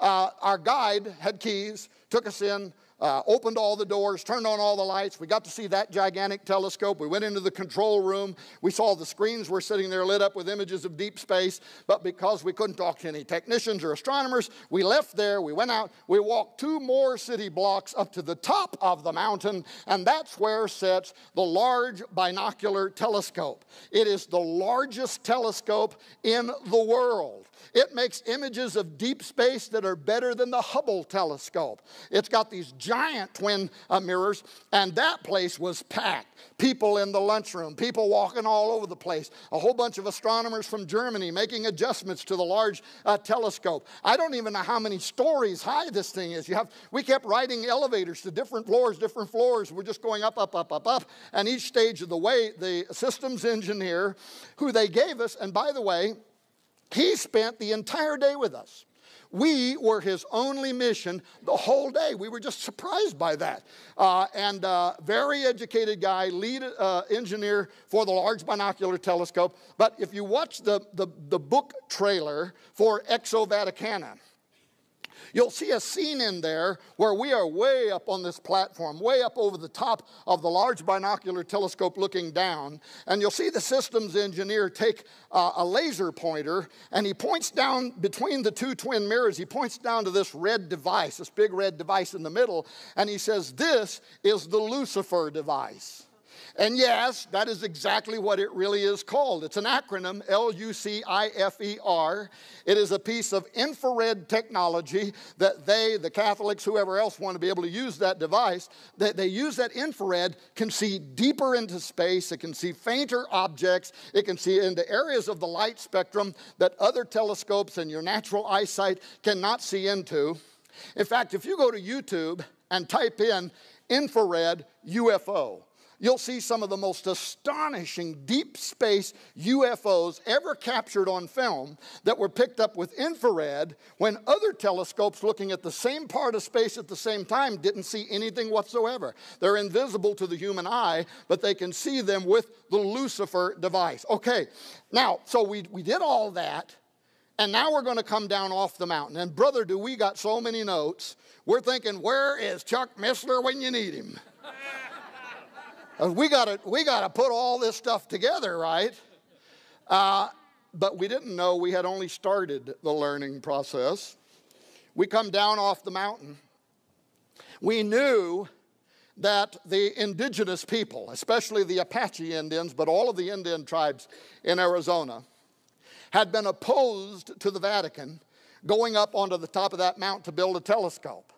uh, our guide had keys, took us in, uh, opened all the doors, turned on all the lights. We got to see that gigantic telescope. We went into the control room. We saw the screens were sitting there lit up with images of deep space. But because we couldn't talk to any technicians or astronomers, we left there. We went out. We walked two more city blocks up to the top of the mountain, and that's where sits the large binocular telescope. It is the largest telescope in the world. It makes images of deep space that are better than the Hubble telescope. It's got these giant twin uh, mirrors, and that place was packed. People in the lunchroom, people walking all over the place, a whole bunch of astronomers from Germany making adjustments to the large uh, telescope. I don't even know how many stories high this thing is. You have, we kept riding elevators to different floors, different floors. We're just going up, up, up, up, up. And each stage of the way, the systems engineer who they gave us, and by the way, he spent the entire day with us. We were his only mission the whole day. We were just surprised by that. Uh, and uh, very educated guy, lead uh, engineer for the Large Binocular Telescope. But if you watch the, the, the book trailer for Exo Vaticana, You'll see a scene in there where we are way up on this platform, way up over the top of the large binocular telescope looking down. And you'll see the systems engineer take uh, a laser pointer and he points down between the two twin mirrors. He points down to this red device, this big red device in the middle, and he says, This is the Lucifer device. And yes, that is exactly what it really is called. It's an acronym, L U C I F E R. It is a piece of infrared technology that they, the Catholics, whoever else want to be able to use that device, that they use that infrared, can see deeper into space, it can see fainter objects, it can see into areas of the light spectrum that other telescopes and your natural eyesight cannot see into. In fact, if you go to YouTube and type in infrared UFO, you'll see some of the most astonishing deep space UFOs ever captured on film that were picked up with infrared when other telescopes looking at the same part of space at the same time didn't see anything whatsoever. They're invisible to the human eye, but they can see them with the Lucifer device. Okay, now, so we, we did all that. And now we're going to come down off the mountain. And brother, do we got so many notes. We're thinking, where is Chuck Missler when you need him? We got we got to put all this stuff together, right? Uh, but we didn't know we had only started the learning process. We come down off the mountain. We knew that the indigenous people, especially the Apache Indians, but all of the Indian tribes in Arizona, had been opposed to the Vatican going up onto the top of that mountain to build a telescope.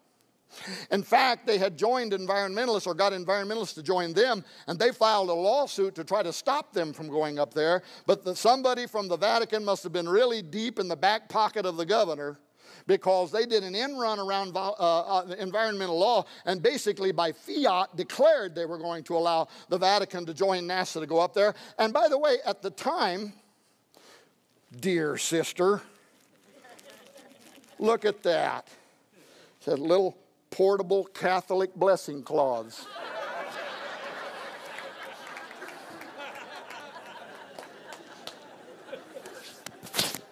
In fact, they had joined environmentalists or got environmentalists to join them, and they filed a lawsuit to try to stop them from going up there. But the, somebody from the Vatican must have been really deep in the back pocket of the governor because they did an end run around uh, uh, environmental law and basically by fiat declared they were going to allow the Vatican to join NASA to go up there. And by the way, at the time, dear sister, look at that. Said little portable Catholic blessing cloths.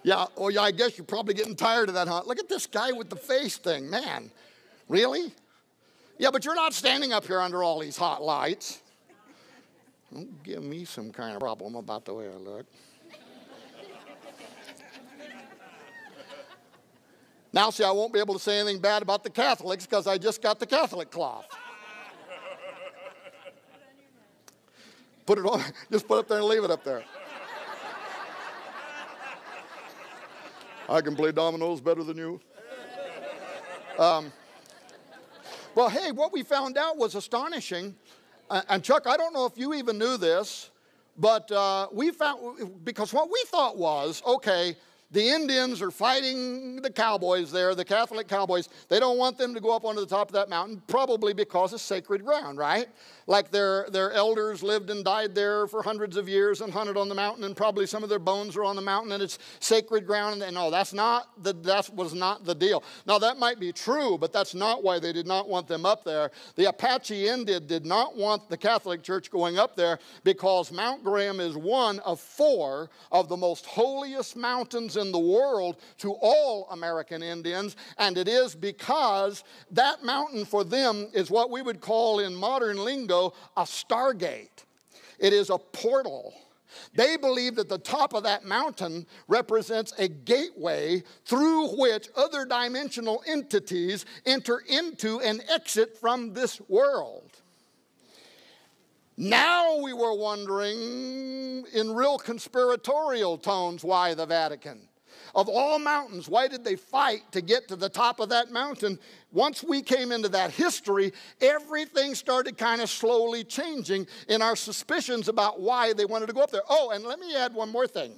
yeah, oh yeah, I guess you're probably getting tired of that, huh? Look at this guy with the face thing, man. Really? Yeah, but you're not standing up here under all these hot lights. Don't give me some kind of problem about the way I look. Now, see, I won't be able to say anything bad about the Catholics because I just got the Catholic cloth. Put it on, just put it up there and leave it up there. I can play dominoes better than you. Um, well, hey, what we found out was astonishing. And Chuck, I don't know if you even knew this, but uh, we found, because what we thought was okay, the Indians are fighting the cowboys there, the Catholic cowboys. They don't want them to go up onto the top of that mountain, probably because it's sacred ground, right? Like their, their elders lived and died there for hundreds of years and hunted on the mountain, and probably some of their bones are on the mountain, and it's sacred ground. And no, that's not the, that was not the deal. Now, that might be true, but that's not why they did not want them up there. The Apache Indian did not want the Catholic Church going up there because Mount Graham is one of four of the most holiest mountains in the world to all American Indians, and it is because that mountain for them is what we would call in modern lingo a stargate. It is a portal. They believe that the top of that mountain represents a gateway through which other dimensional entities enter into and exit from this world. Now we were wondering in real conspiratorial tones why the Vatican. Of all mountains, why did they fight to get to the top of that mountain? Once we came into that history, everything started kind of slowly changing in our suspicions about why they wanted to go up there. Oh, and let me add one more thing.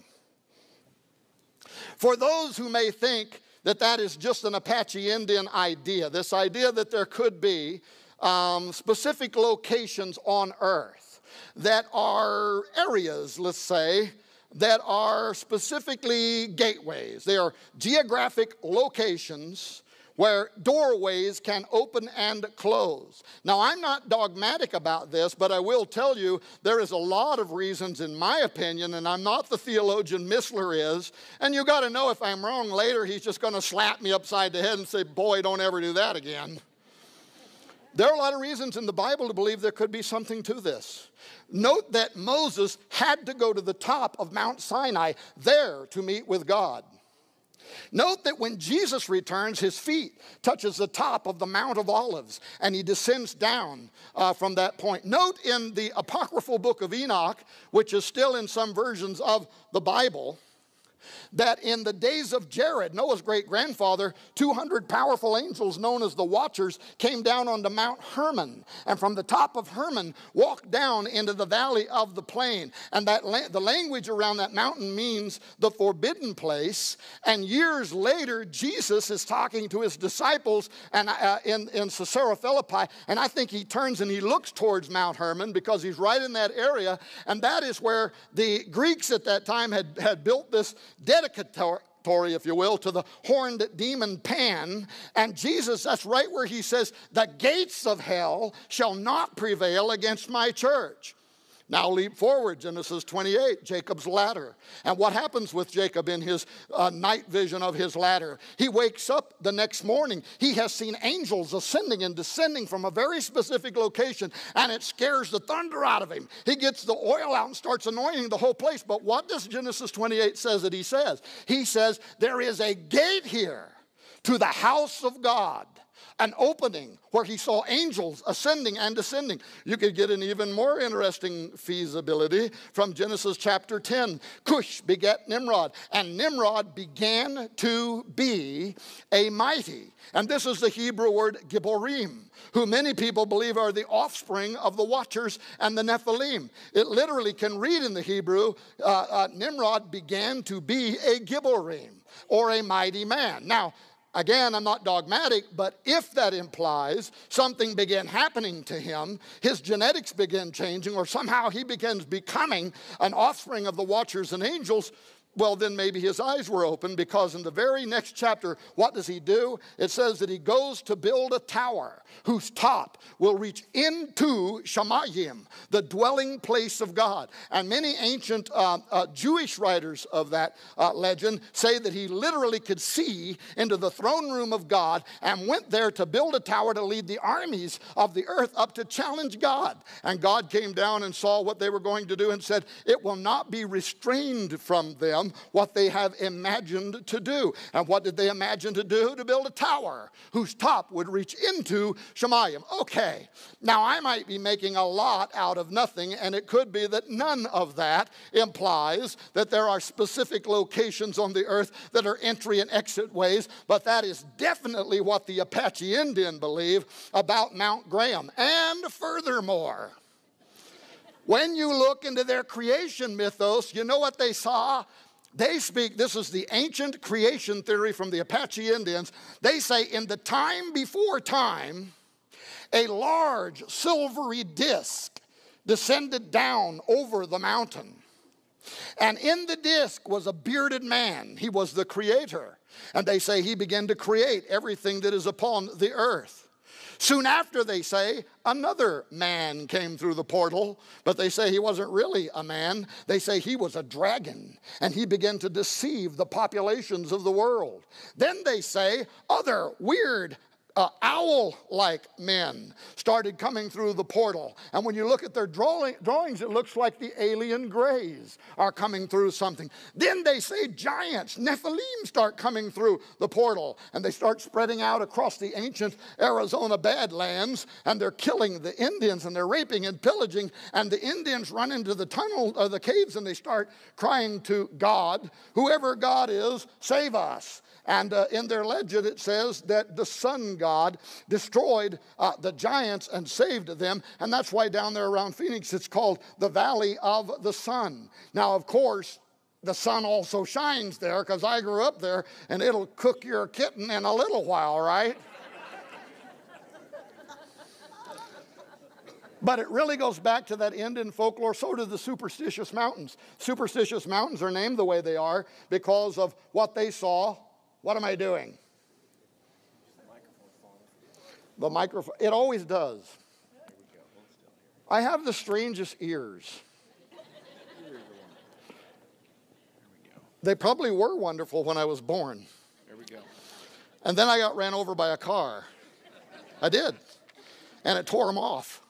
For those who may think that that is just an Apache Indian idea, this idea that there could be um, specific locations on earth that are areas, let's say, that are specifically gateways. They are geographic locations where doorways can open and close. Now, I'm not dogmatic about this, but I will tell you there is a lot of reasons, in my opinion, and I'm not the theologian Missler is. And you got to know if I'm wrong later, he's just going to slap me upside the head and say, Boy, don't ever do that again. There are a lot of reasons in the Bible to believe there could be something to this. Note that Moses had to go to the top of Mount Sinai there to meet with God. Note that when Jesus returns, his feet touches the top of the Mount of Olives and he descends down uh, from that point. Note in the apocryphal book of Enoch, which is still in some versions of the Bible, that in the days of Jared, Noah's great grandfather, 200 powerful angels known as the Watchers came down onto Mount Hermon, and from the top of Hermon walked down into the valley of the plain. And that la- the language around that mountain means the forbidden place. And years later, Jesus is talking to his disciples and uh, in, in Caesarea Philippi, and I think he turns and he looks towards Mount Hermon because he's right in that area, and that is where the Greeks at that time had, had built this dedicatory, if you will, to the horned demon Pan. And Jesus, that's right where he says, The gates of hell shall not prevail against my church. Now leap forward, Genesis 28, Jacob's ladder. And what happens with Jacob in his uh, night vision of his ladder? He wakes up the next morning. He has seen angels ascending and descending from a very specific location, and it scares the thunder out of him. He gets the oil out and starts anointing the whole place. But what does Genesis 28 says that he says? He says, There is a gate here to the house of God an opening where he saw angels ascending and descending. You could get an even more interesting feasibility from Genesis chapter 10. Cush begat Nimrod, and Nimrod began to be a mighty. And this is the Hebrew word Gibborim, who many people believe are the offspring of the Watchers and the Nephilim. It literally can read in the Hebrew uh, uh, Nimrod began to be a Gibborim or a mighty man. Now, Again, I'm not dogmatic, but if that implies something began happening to him, his genetics begin changing, or somehow he begins becoming an offspring of the watchers and angels, well, then maybe his eyes were open because in the very next chapter, what does he do? It says that he goes to build a tower whose top will reach into Shemayim, the dwelling place of God. And many ancient uh, uh, Jewish writers of that uh, legend say that he literally could see into the throne room of God and went there to build a tower to lead the armies of the earth up to challenge God. And God came down and saw what they were going to do and said, It will not be restrained from them what they have imagined to do. And what did they imagine to do? To build a tower whose top would reach into Shemayim. Okay, now I might be making a lot out of nothing, and it could be that none of that implies that there are specific locations on the earth that are entry and exit ways, but that is definitely what the Apache Indian believe about Mount Graham. And furthermore, when you look into their creation mythos, you know what they saw? They speak, this is the ancient creation theory from the Apache Indians. They say, in the time before time, a large silvery disk descended down over the mountain. And in the disk was a bearded man. He was the creator. And they say he began to create everything that is upon the earth. Soon after, they say, another man came through the portal, but they say he wasn't really a man. They say he was a dragon, and he began to deceive the populations of the world. Then they say other weird uh, owl like men started coming through the portal. And when you look at their drawing, drawings, it looks like the alien grays are coming through something. Then they say giants, Nephilim, start coming through the portal. And they start spreading out across the ancient Arizona Badlands. And they're killing the Indians and they're raping and pillaging. And the Indians run into the tunnel, or uh, the caves, and they start crying to God, whoever God is, save us. And uh, in their legend, it says that the sun god destroyed uh, the giants and saved them. And that's why down there around Phoenix, it's called the Valley of the Sun. Now, of course, the sun also shines there because I grew up there and it'll cook your kitten in a little while, right? But it really goes back to that Indian folklore. So do the superstitious mountains. Superstitious mountains are named the way they are because of what they saw what am I doing? The microphone. It always does. I have the strangest ears. They probably were wonderful when I was born. There we go. And then I got ran over by a car. I did. And it tore them off.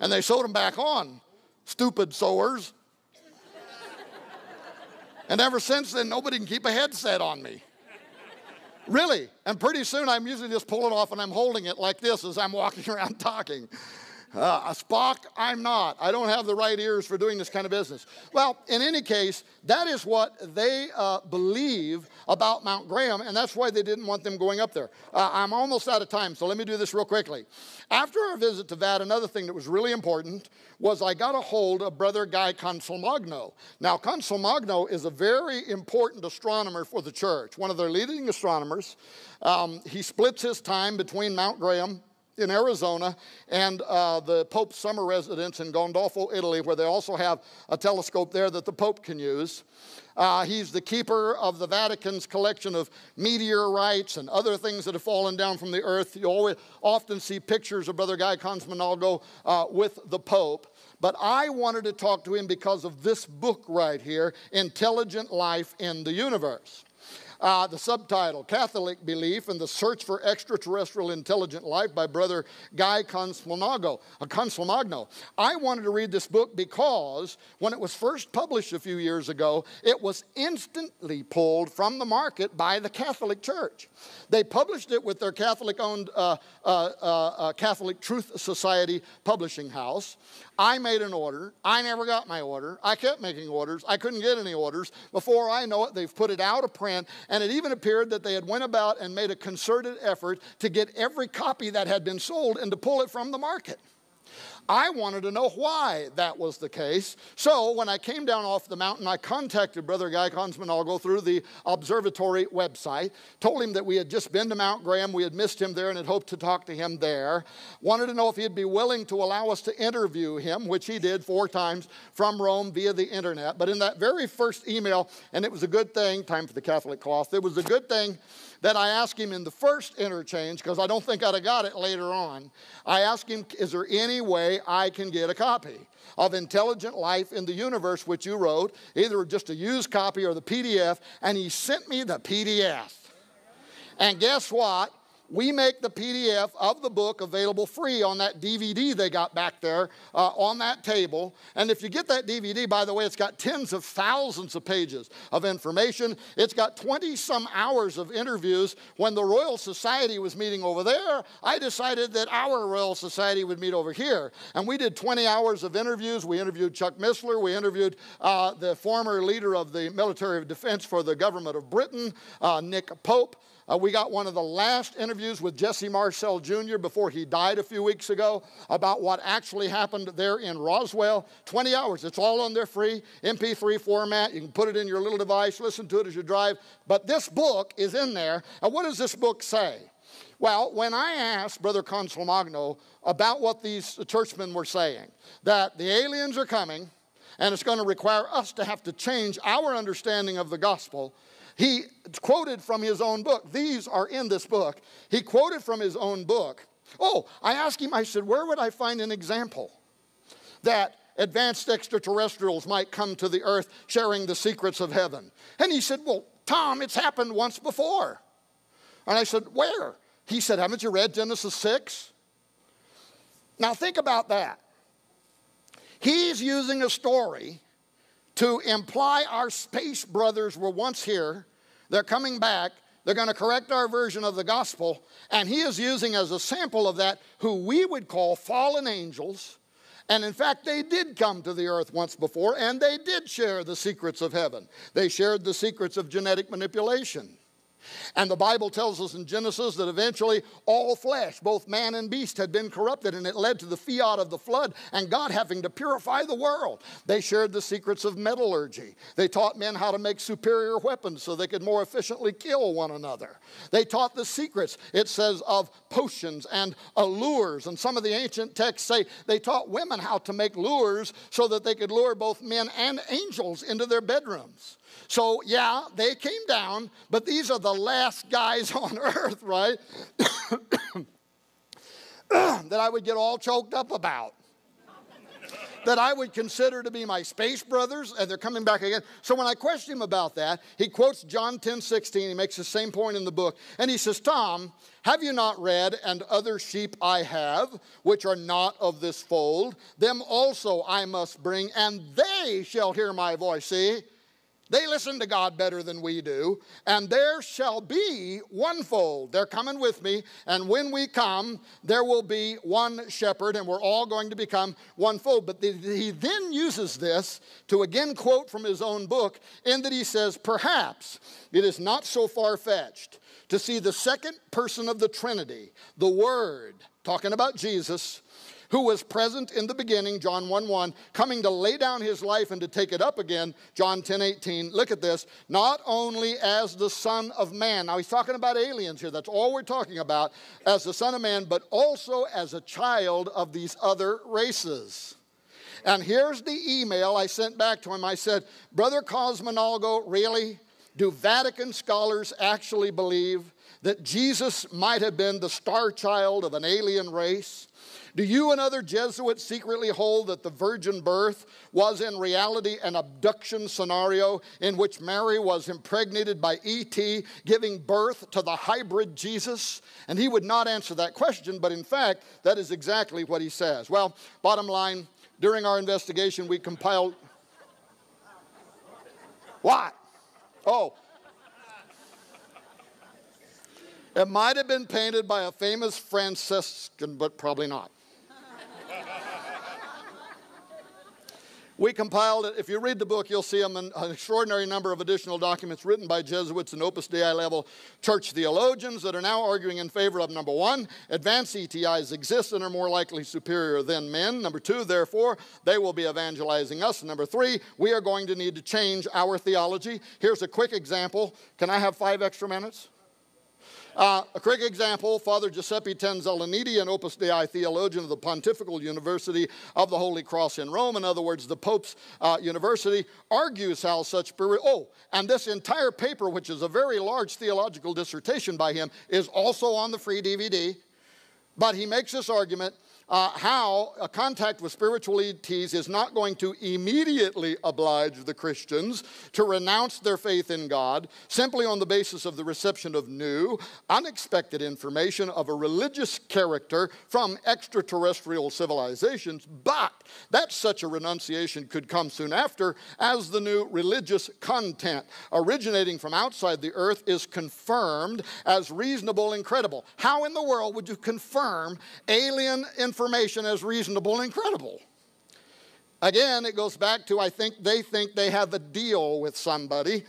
And they sewed them back on. Stupid sewers. And ever since then, nobody can keep a headset on me. Really. And pretty soon I'm usually just pulling off and I'm holding it like this as I'm walking around talking. Uh, Spock, I'm not. I don't have the right ears for doing this kind of business. Well, in any case, that is what they uh, believe about Mount Graham, and that's why they didn't want them going up there. Uh, I'm almost out of time, so let me do this real quickly. After our visit to Vat, another thing that was really important was I got a hold of Brother Guy Consolmagno. Now, Consolmagno is a very important astronomer for the church, one of their leading astronomers. Um, he splits his time between Mount Graham in Arizona and uh, the Pope's summer residence in Gandolfo, Italy, where they also have a telescope there that the Pope can use. Uh, he's the keeper of the Vatican's collection of meteorites and other things that have fallen down from the earth. You always, often see pictures of Brother Guy Consmonalgo uh, with the Pope. But I wanted to talk to him because of this book right here, Intelligent Life in the Universe. Uh, the subtitle Catholic Belief and the Search for Extraterrestrial Intelligent Life by Brother Guy Consolmagno. Uh, I wanted to read this book because when it was first published a few years ago, it was instantly pulled from the market by the Catholic Church. They published it with their Catholic owned uh, uh, uh Catholic Truth Society publishing house. I made an order. I never got my order. I kept making orders. I couldn't get any orders. Before I know it, they've put it out of print, and it even appeared that they had went about and made a concerted effort to get every copy that had been sold and to pull it from the market. I wanted to know why that was the case. So when I came down off the mountain, I contacted Brother Guy Consolmagno through the observatory website, told him that we had just been to Mount Graham, we had missed him there and had hoped to talk to him there. Wanted to know if he'd be willing to allow us to interview him, which he did four times from Rome via the internet. But in that very first email, and it was a good thing, time for the Catholic cloth, it was a good thing that I asked him in the first interchange, because I don't think I'd have got it later on. I asked him, Is there any way I can get a copy of Intelligent Life in the Universe, which you wrote, either just a used copy or the PDF? And he sent me the PDF. And guess what? We make the PDF of the book available free on that DVD they got back there uh, on that table. And if you get that DVD, by the way, it's got tens of thousands of pages of information. It's got 20 some hours of interviews. When the Royal Society was meeting over there, I decided that our Royal Society would meet over here. And we did 20 hours of interviews. We interviewed Chuck Missler. We interviewed uh, the former leader of the military of defense for the government of Britain, uh, Nick Pope. Uh, we got one of the last interviews with Jesse Marcel Jr. before he died a few weeks ago about what actually happened there in Roswell. 20 hours. It's all on their free MP3 format. You can put it in your little device, listen to it as you drive. But this book is in there. And what does this book say? Well, when I asked Brother Consolmagno about what these churchmen were saying, that the aliens are coming, and it's going to require us to have to change our understanding of the gospel he quoted from his own book. These are in this book. He quoted from his own book. Oh, I asked him, I said, where would I find an example that advanced extraterrestrials might come to the earth sharing the secrets of heaven? And he said, Well, Tom, it's happened once before. And I said, Where? He said, Haven't you read Genesis 6? Now think about that. He's using a story to imply our space brothers were once here, they're coming back, they're going to correct our version of the gospel, and he is using as a sample of that who we would call fallen angels. And in fact, they did come to the earth once before, and they did share the secrets of heaven. They shared the secrets of genetic manipulation. And the Bible tells us in Genesis that eventually all flesh, both man and beast, had been corrupted, and it led to the fiat of the flood and God having to purify the world. They shared the secrets of metallurgy. They taught men how to make superior weapons so they could more efficiently kill one another. They taught the secrets, it says, of potions and allures. And some of the ancient texts say they taught women how to make lures so that they could lure both men and angels into their bedrooms. So, yeah, they came down, but these are the last guys on earth, right? that I would get all choked up about. that I would consider to be my space brothers, and they're coming back again. So when I question him about that, he quotes John 10 16. He makes the same point in the book. And he says, Tom, have you not read, and other sheep I have, which are not of this fold? Them also I must bring, and they shall hear my voice. See? They listen to God better than we do. And there shall be one fold. They're coming with me. And when we come, there will be one shepherd, and we're all going to become one fold. But the, he then uses this to again quote from his own book, in that he says, Perhaps it is not so far fetched to see the second person of the Trinity, the Word, talking about Jesus who was present in the beginning, John 1 1, coming to lay down his life and to take it up again, John 10 18. Look at this. Not only as the Son of Man. Now he's talking about aliens here. That's all we're talking about as the Son of Man, but also as a child of these other races. And here's the email I sent back to him. I said, Brother Consolmagno, really? Do Vatican scholars actually believe that Jesus might have been the star child of an alien race? Do you and other Jesuits secretly hold that the virgin birth was in reality an abduction scenario in which Mary was impregnated by E.T., giving birth to the hybrid Jesus? And he would not answer that question, but in fact, that is exactly what he says. Well, bottom line, during our investigation, we compiled. What? Oh, it might have been painted by a famous Franciscan, but probably not. We compiled it. If you read the book, you'll see an, an extraordinary number of additional documents written by Jesuits and Opus Dei level church theologians that are now arguing in favor of number one, advanced ETIs exist and are more likely superior than men. Number two, therefore, they will be evangelizing us. Number three, we are going to need to change our theology. Here's a quick example. Can I have five extra minutes? Uh, a quick example Father Giuseppe Tanzella-Nitti, an Opus Dei theologian of the Pontifical University of the Holy Cross in Rome, in other words, the Pope's uh, university, argues how such. Oh, and this entire paper, which is a very large theological dissertation by him, is also on the free DVD. But he makes this argument uh, how a contact with spiritual ETs is not going to immediately oblige the Christians to renounce their faith in God simply on the basis of the reception of new, unexpected information of a religious character from extraterrestrial civilizations, but that such a renunciation could come soon after as the new religious content originating from outside the earth is confirmed as reasonable and credible. How in the world would you confirm alien information? Information as reasonable and credible. Again, it goes back to I think they think they have a deal with somebody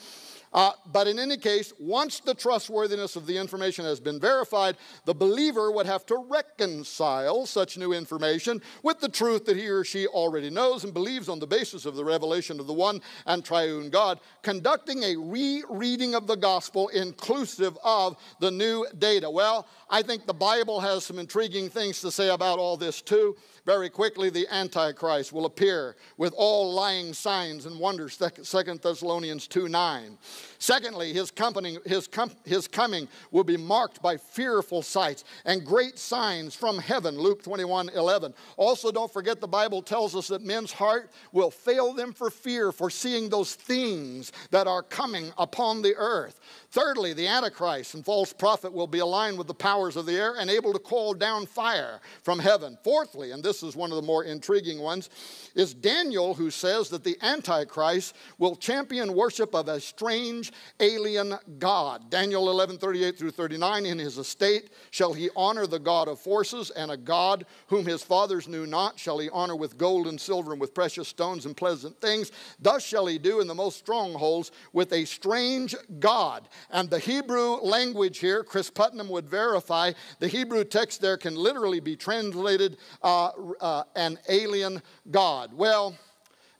uh, but in any case, once the trustworthiness of the information has been verified, the believer would have to reconcile such new information with the truth that he or she already knows and believes on the basis of the revelation of the one and triune God, conducting a rereading of the gospel inclusive of the new data. Well, I think the Bible has some intriguing things to say about all this too. Very quickly, the Antichrist will appear with all lying signs and wonders, 2 Thessalonians 2 9. Secondly, his, company, his, com- his coming will be marked by fearful sights and great signs from heaven, Luke 21 11. Also, don't forget the Bible tells us that men's heart will fail them for fear for seeing those things that are coming upon the earth. Thirdly, the Antichrist and false prophet will be aligned with the powers of the air and able to call down fire from heaven. Fourthly, and this is one of the more intriguing ones, is Daniel who says that the Antichrist will champion worship of a strange alien God. Daniel 11 38 through 39, in his estate shall he honor the God of forces, and a God whom his fathers knew not shall he honor with gold and silver and with precious stones and pleasant things. Thus shall he do in the most strongholds with a strange God and the Hebrew language here, Chris Putnam would verify, the Hebrew text there can literally be translated uh, uh, an alien God. Well,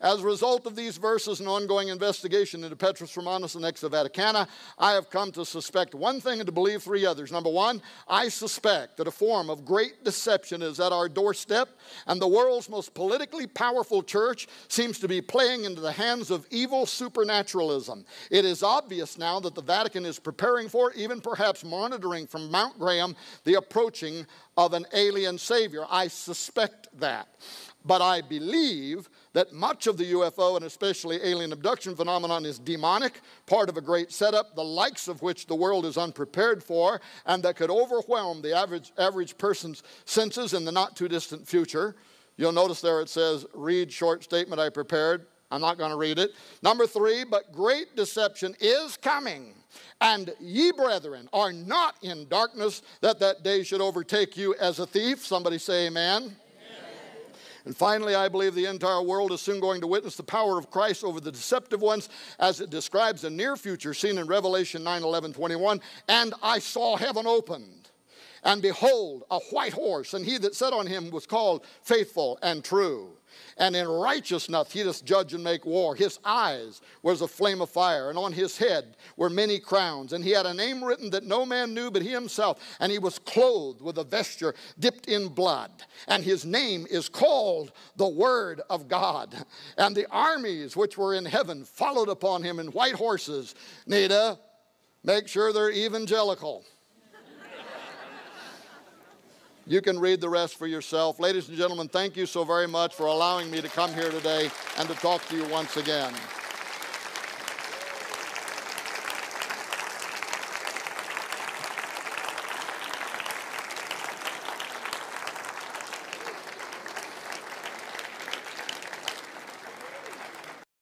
as a result of these verses and ongoing investigation into Petrus Romanus and Exo-Vaticana, I have come to suspect one thing and to believe three others. Number one, I suspect that a form of great deception is at our doorstep, and the world's most politically powerful church seems to be playing into the hands of evil supernaturalism. It is obvious now that the Vatican is preparing for, even perhaps monitoring from Mount Graham, the approaching of an alien Savior. I suspect that. But I believe that much of the UFO and especially alien abduction phenomenon is demonic, part of a great setup, the likes of which the world is unprepared for, and that could overwhelm the average, average person's senses in the not too distant future. You'll notice there it says, read short statement I prepared. I'm not going to read it. Number three, but great deception is coming. And ye, brethren, are not in darkness, that that day should overtake you as a thief. Somebody say, Amen. And finally, I believe the entire world is soon going to witness the power of Christ over the deceptive ones as it describes the near future seen in Revelation 9 11 21. And I saw heaven opened, and behold, a white horse, and he that sat on him was called faithful and true and in righteousness he doth judge and make war. His eyes was a flame of fire, and on his head were many crowns. And he had a name written that no man knew but he himself. And he was clothed with a vesture dipped in blood. And his name is called the Word of God. And the armies which were in heaven followed upon him in white horses. Nita, make sure they're evangelical. You can read the rest for yourself. Ladies and gentlemen, thank you so very much for allowing me to come here today and to talk to you once again.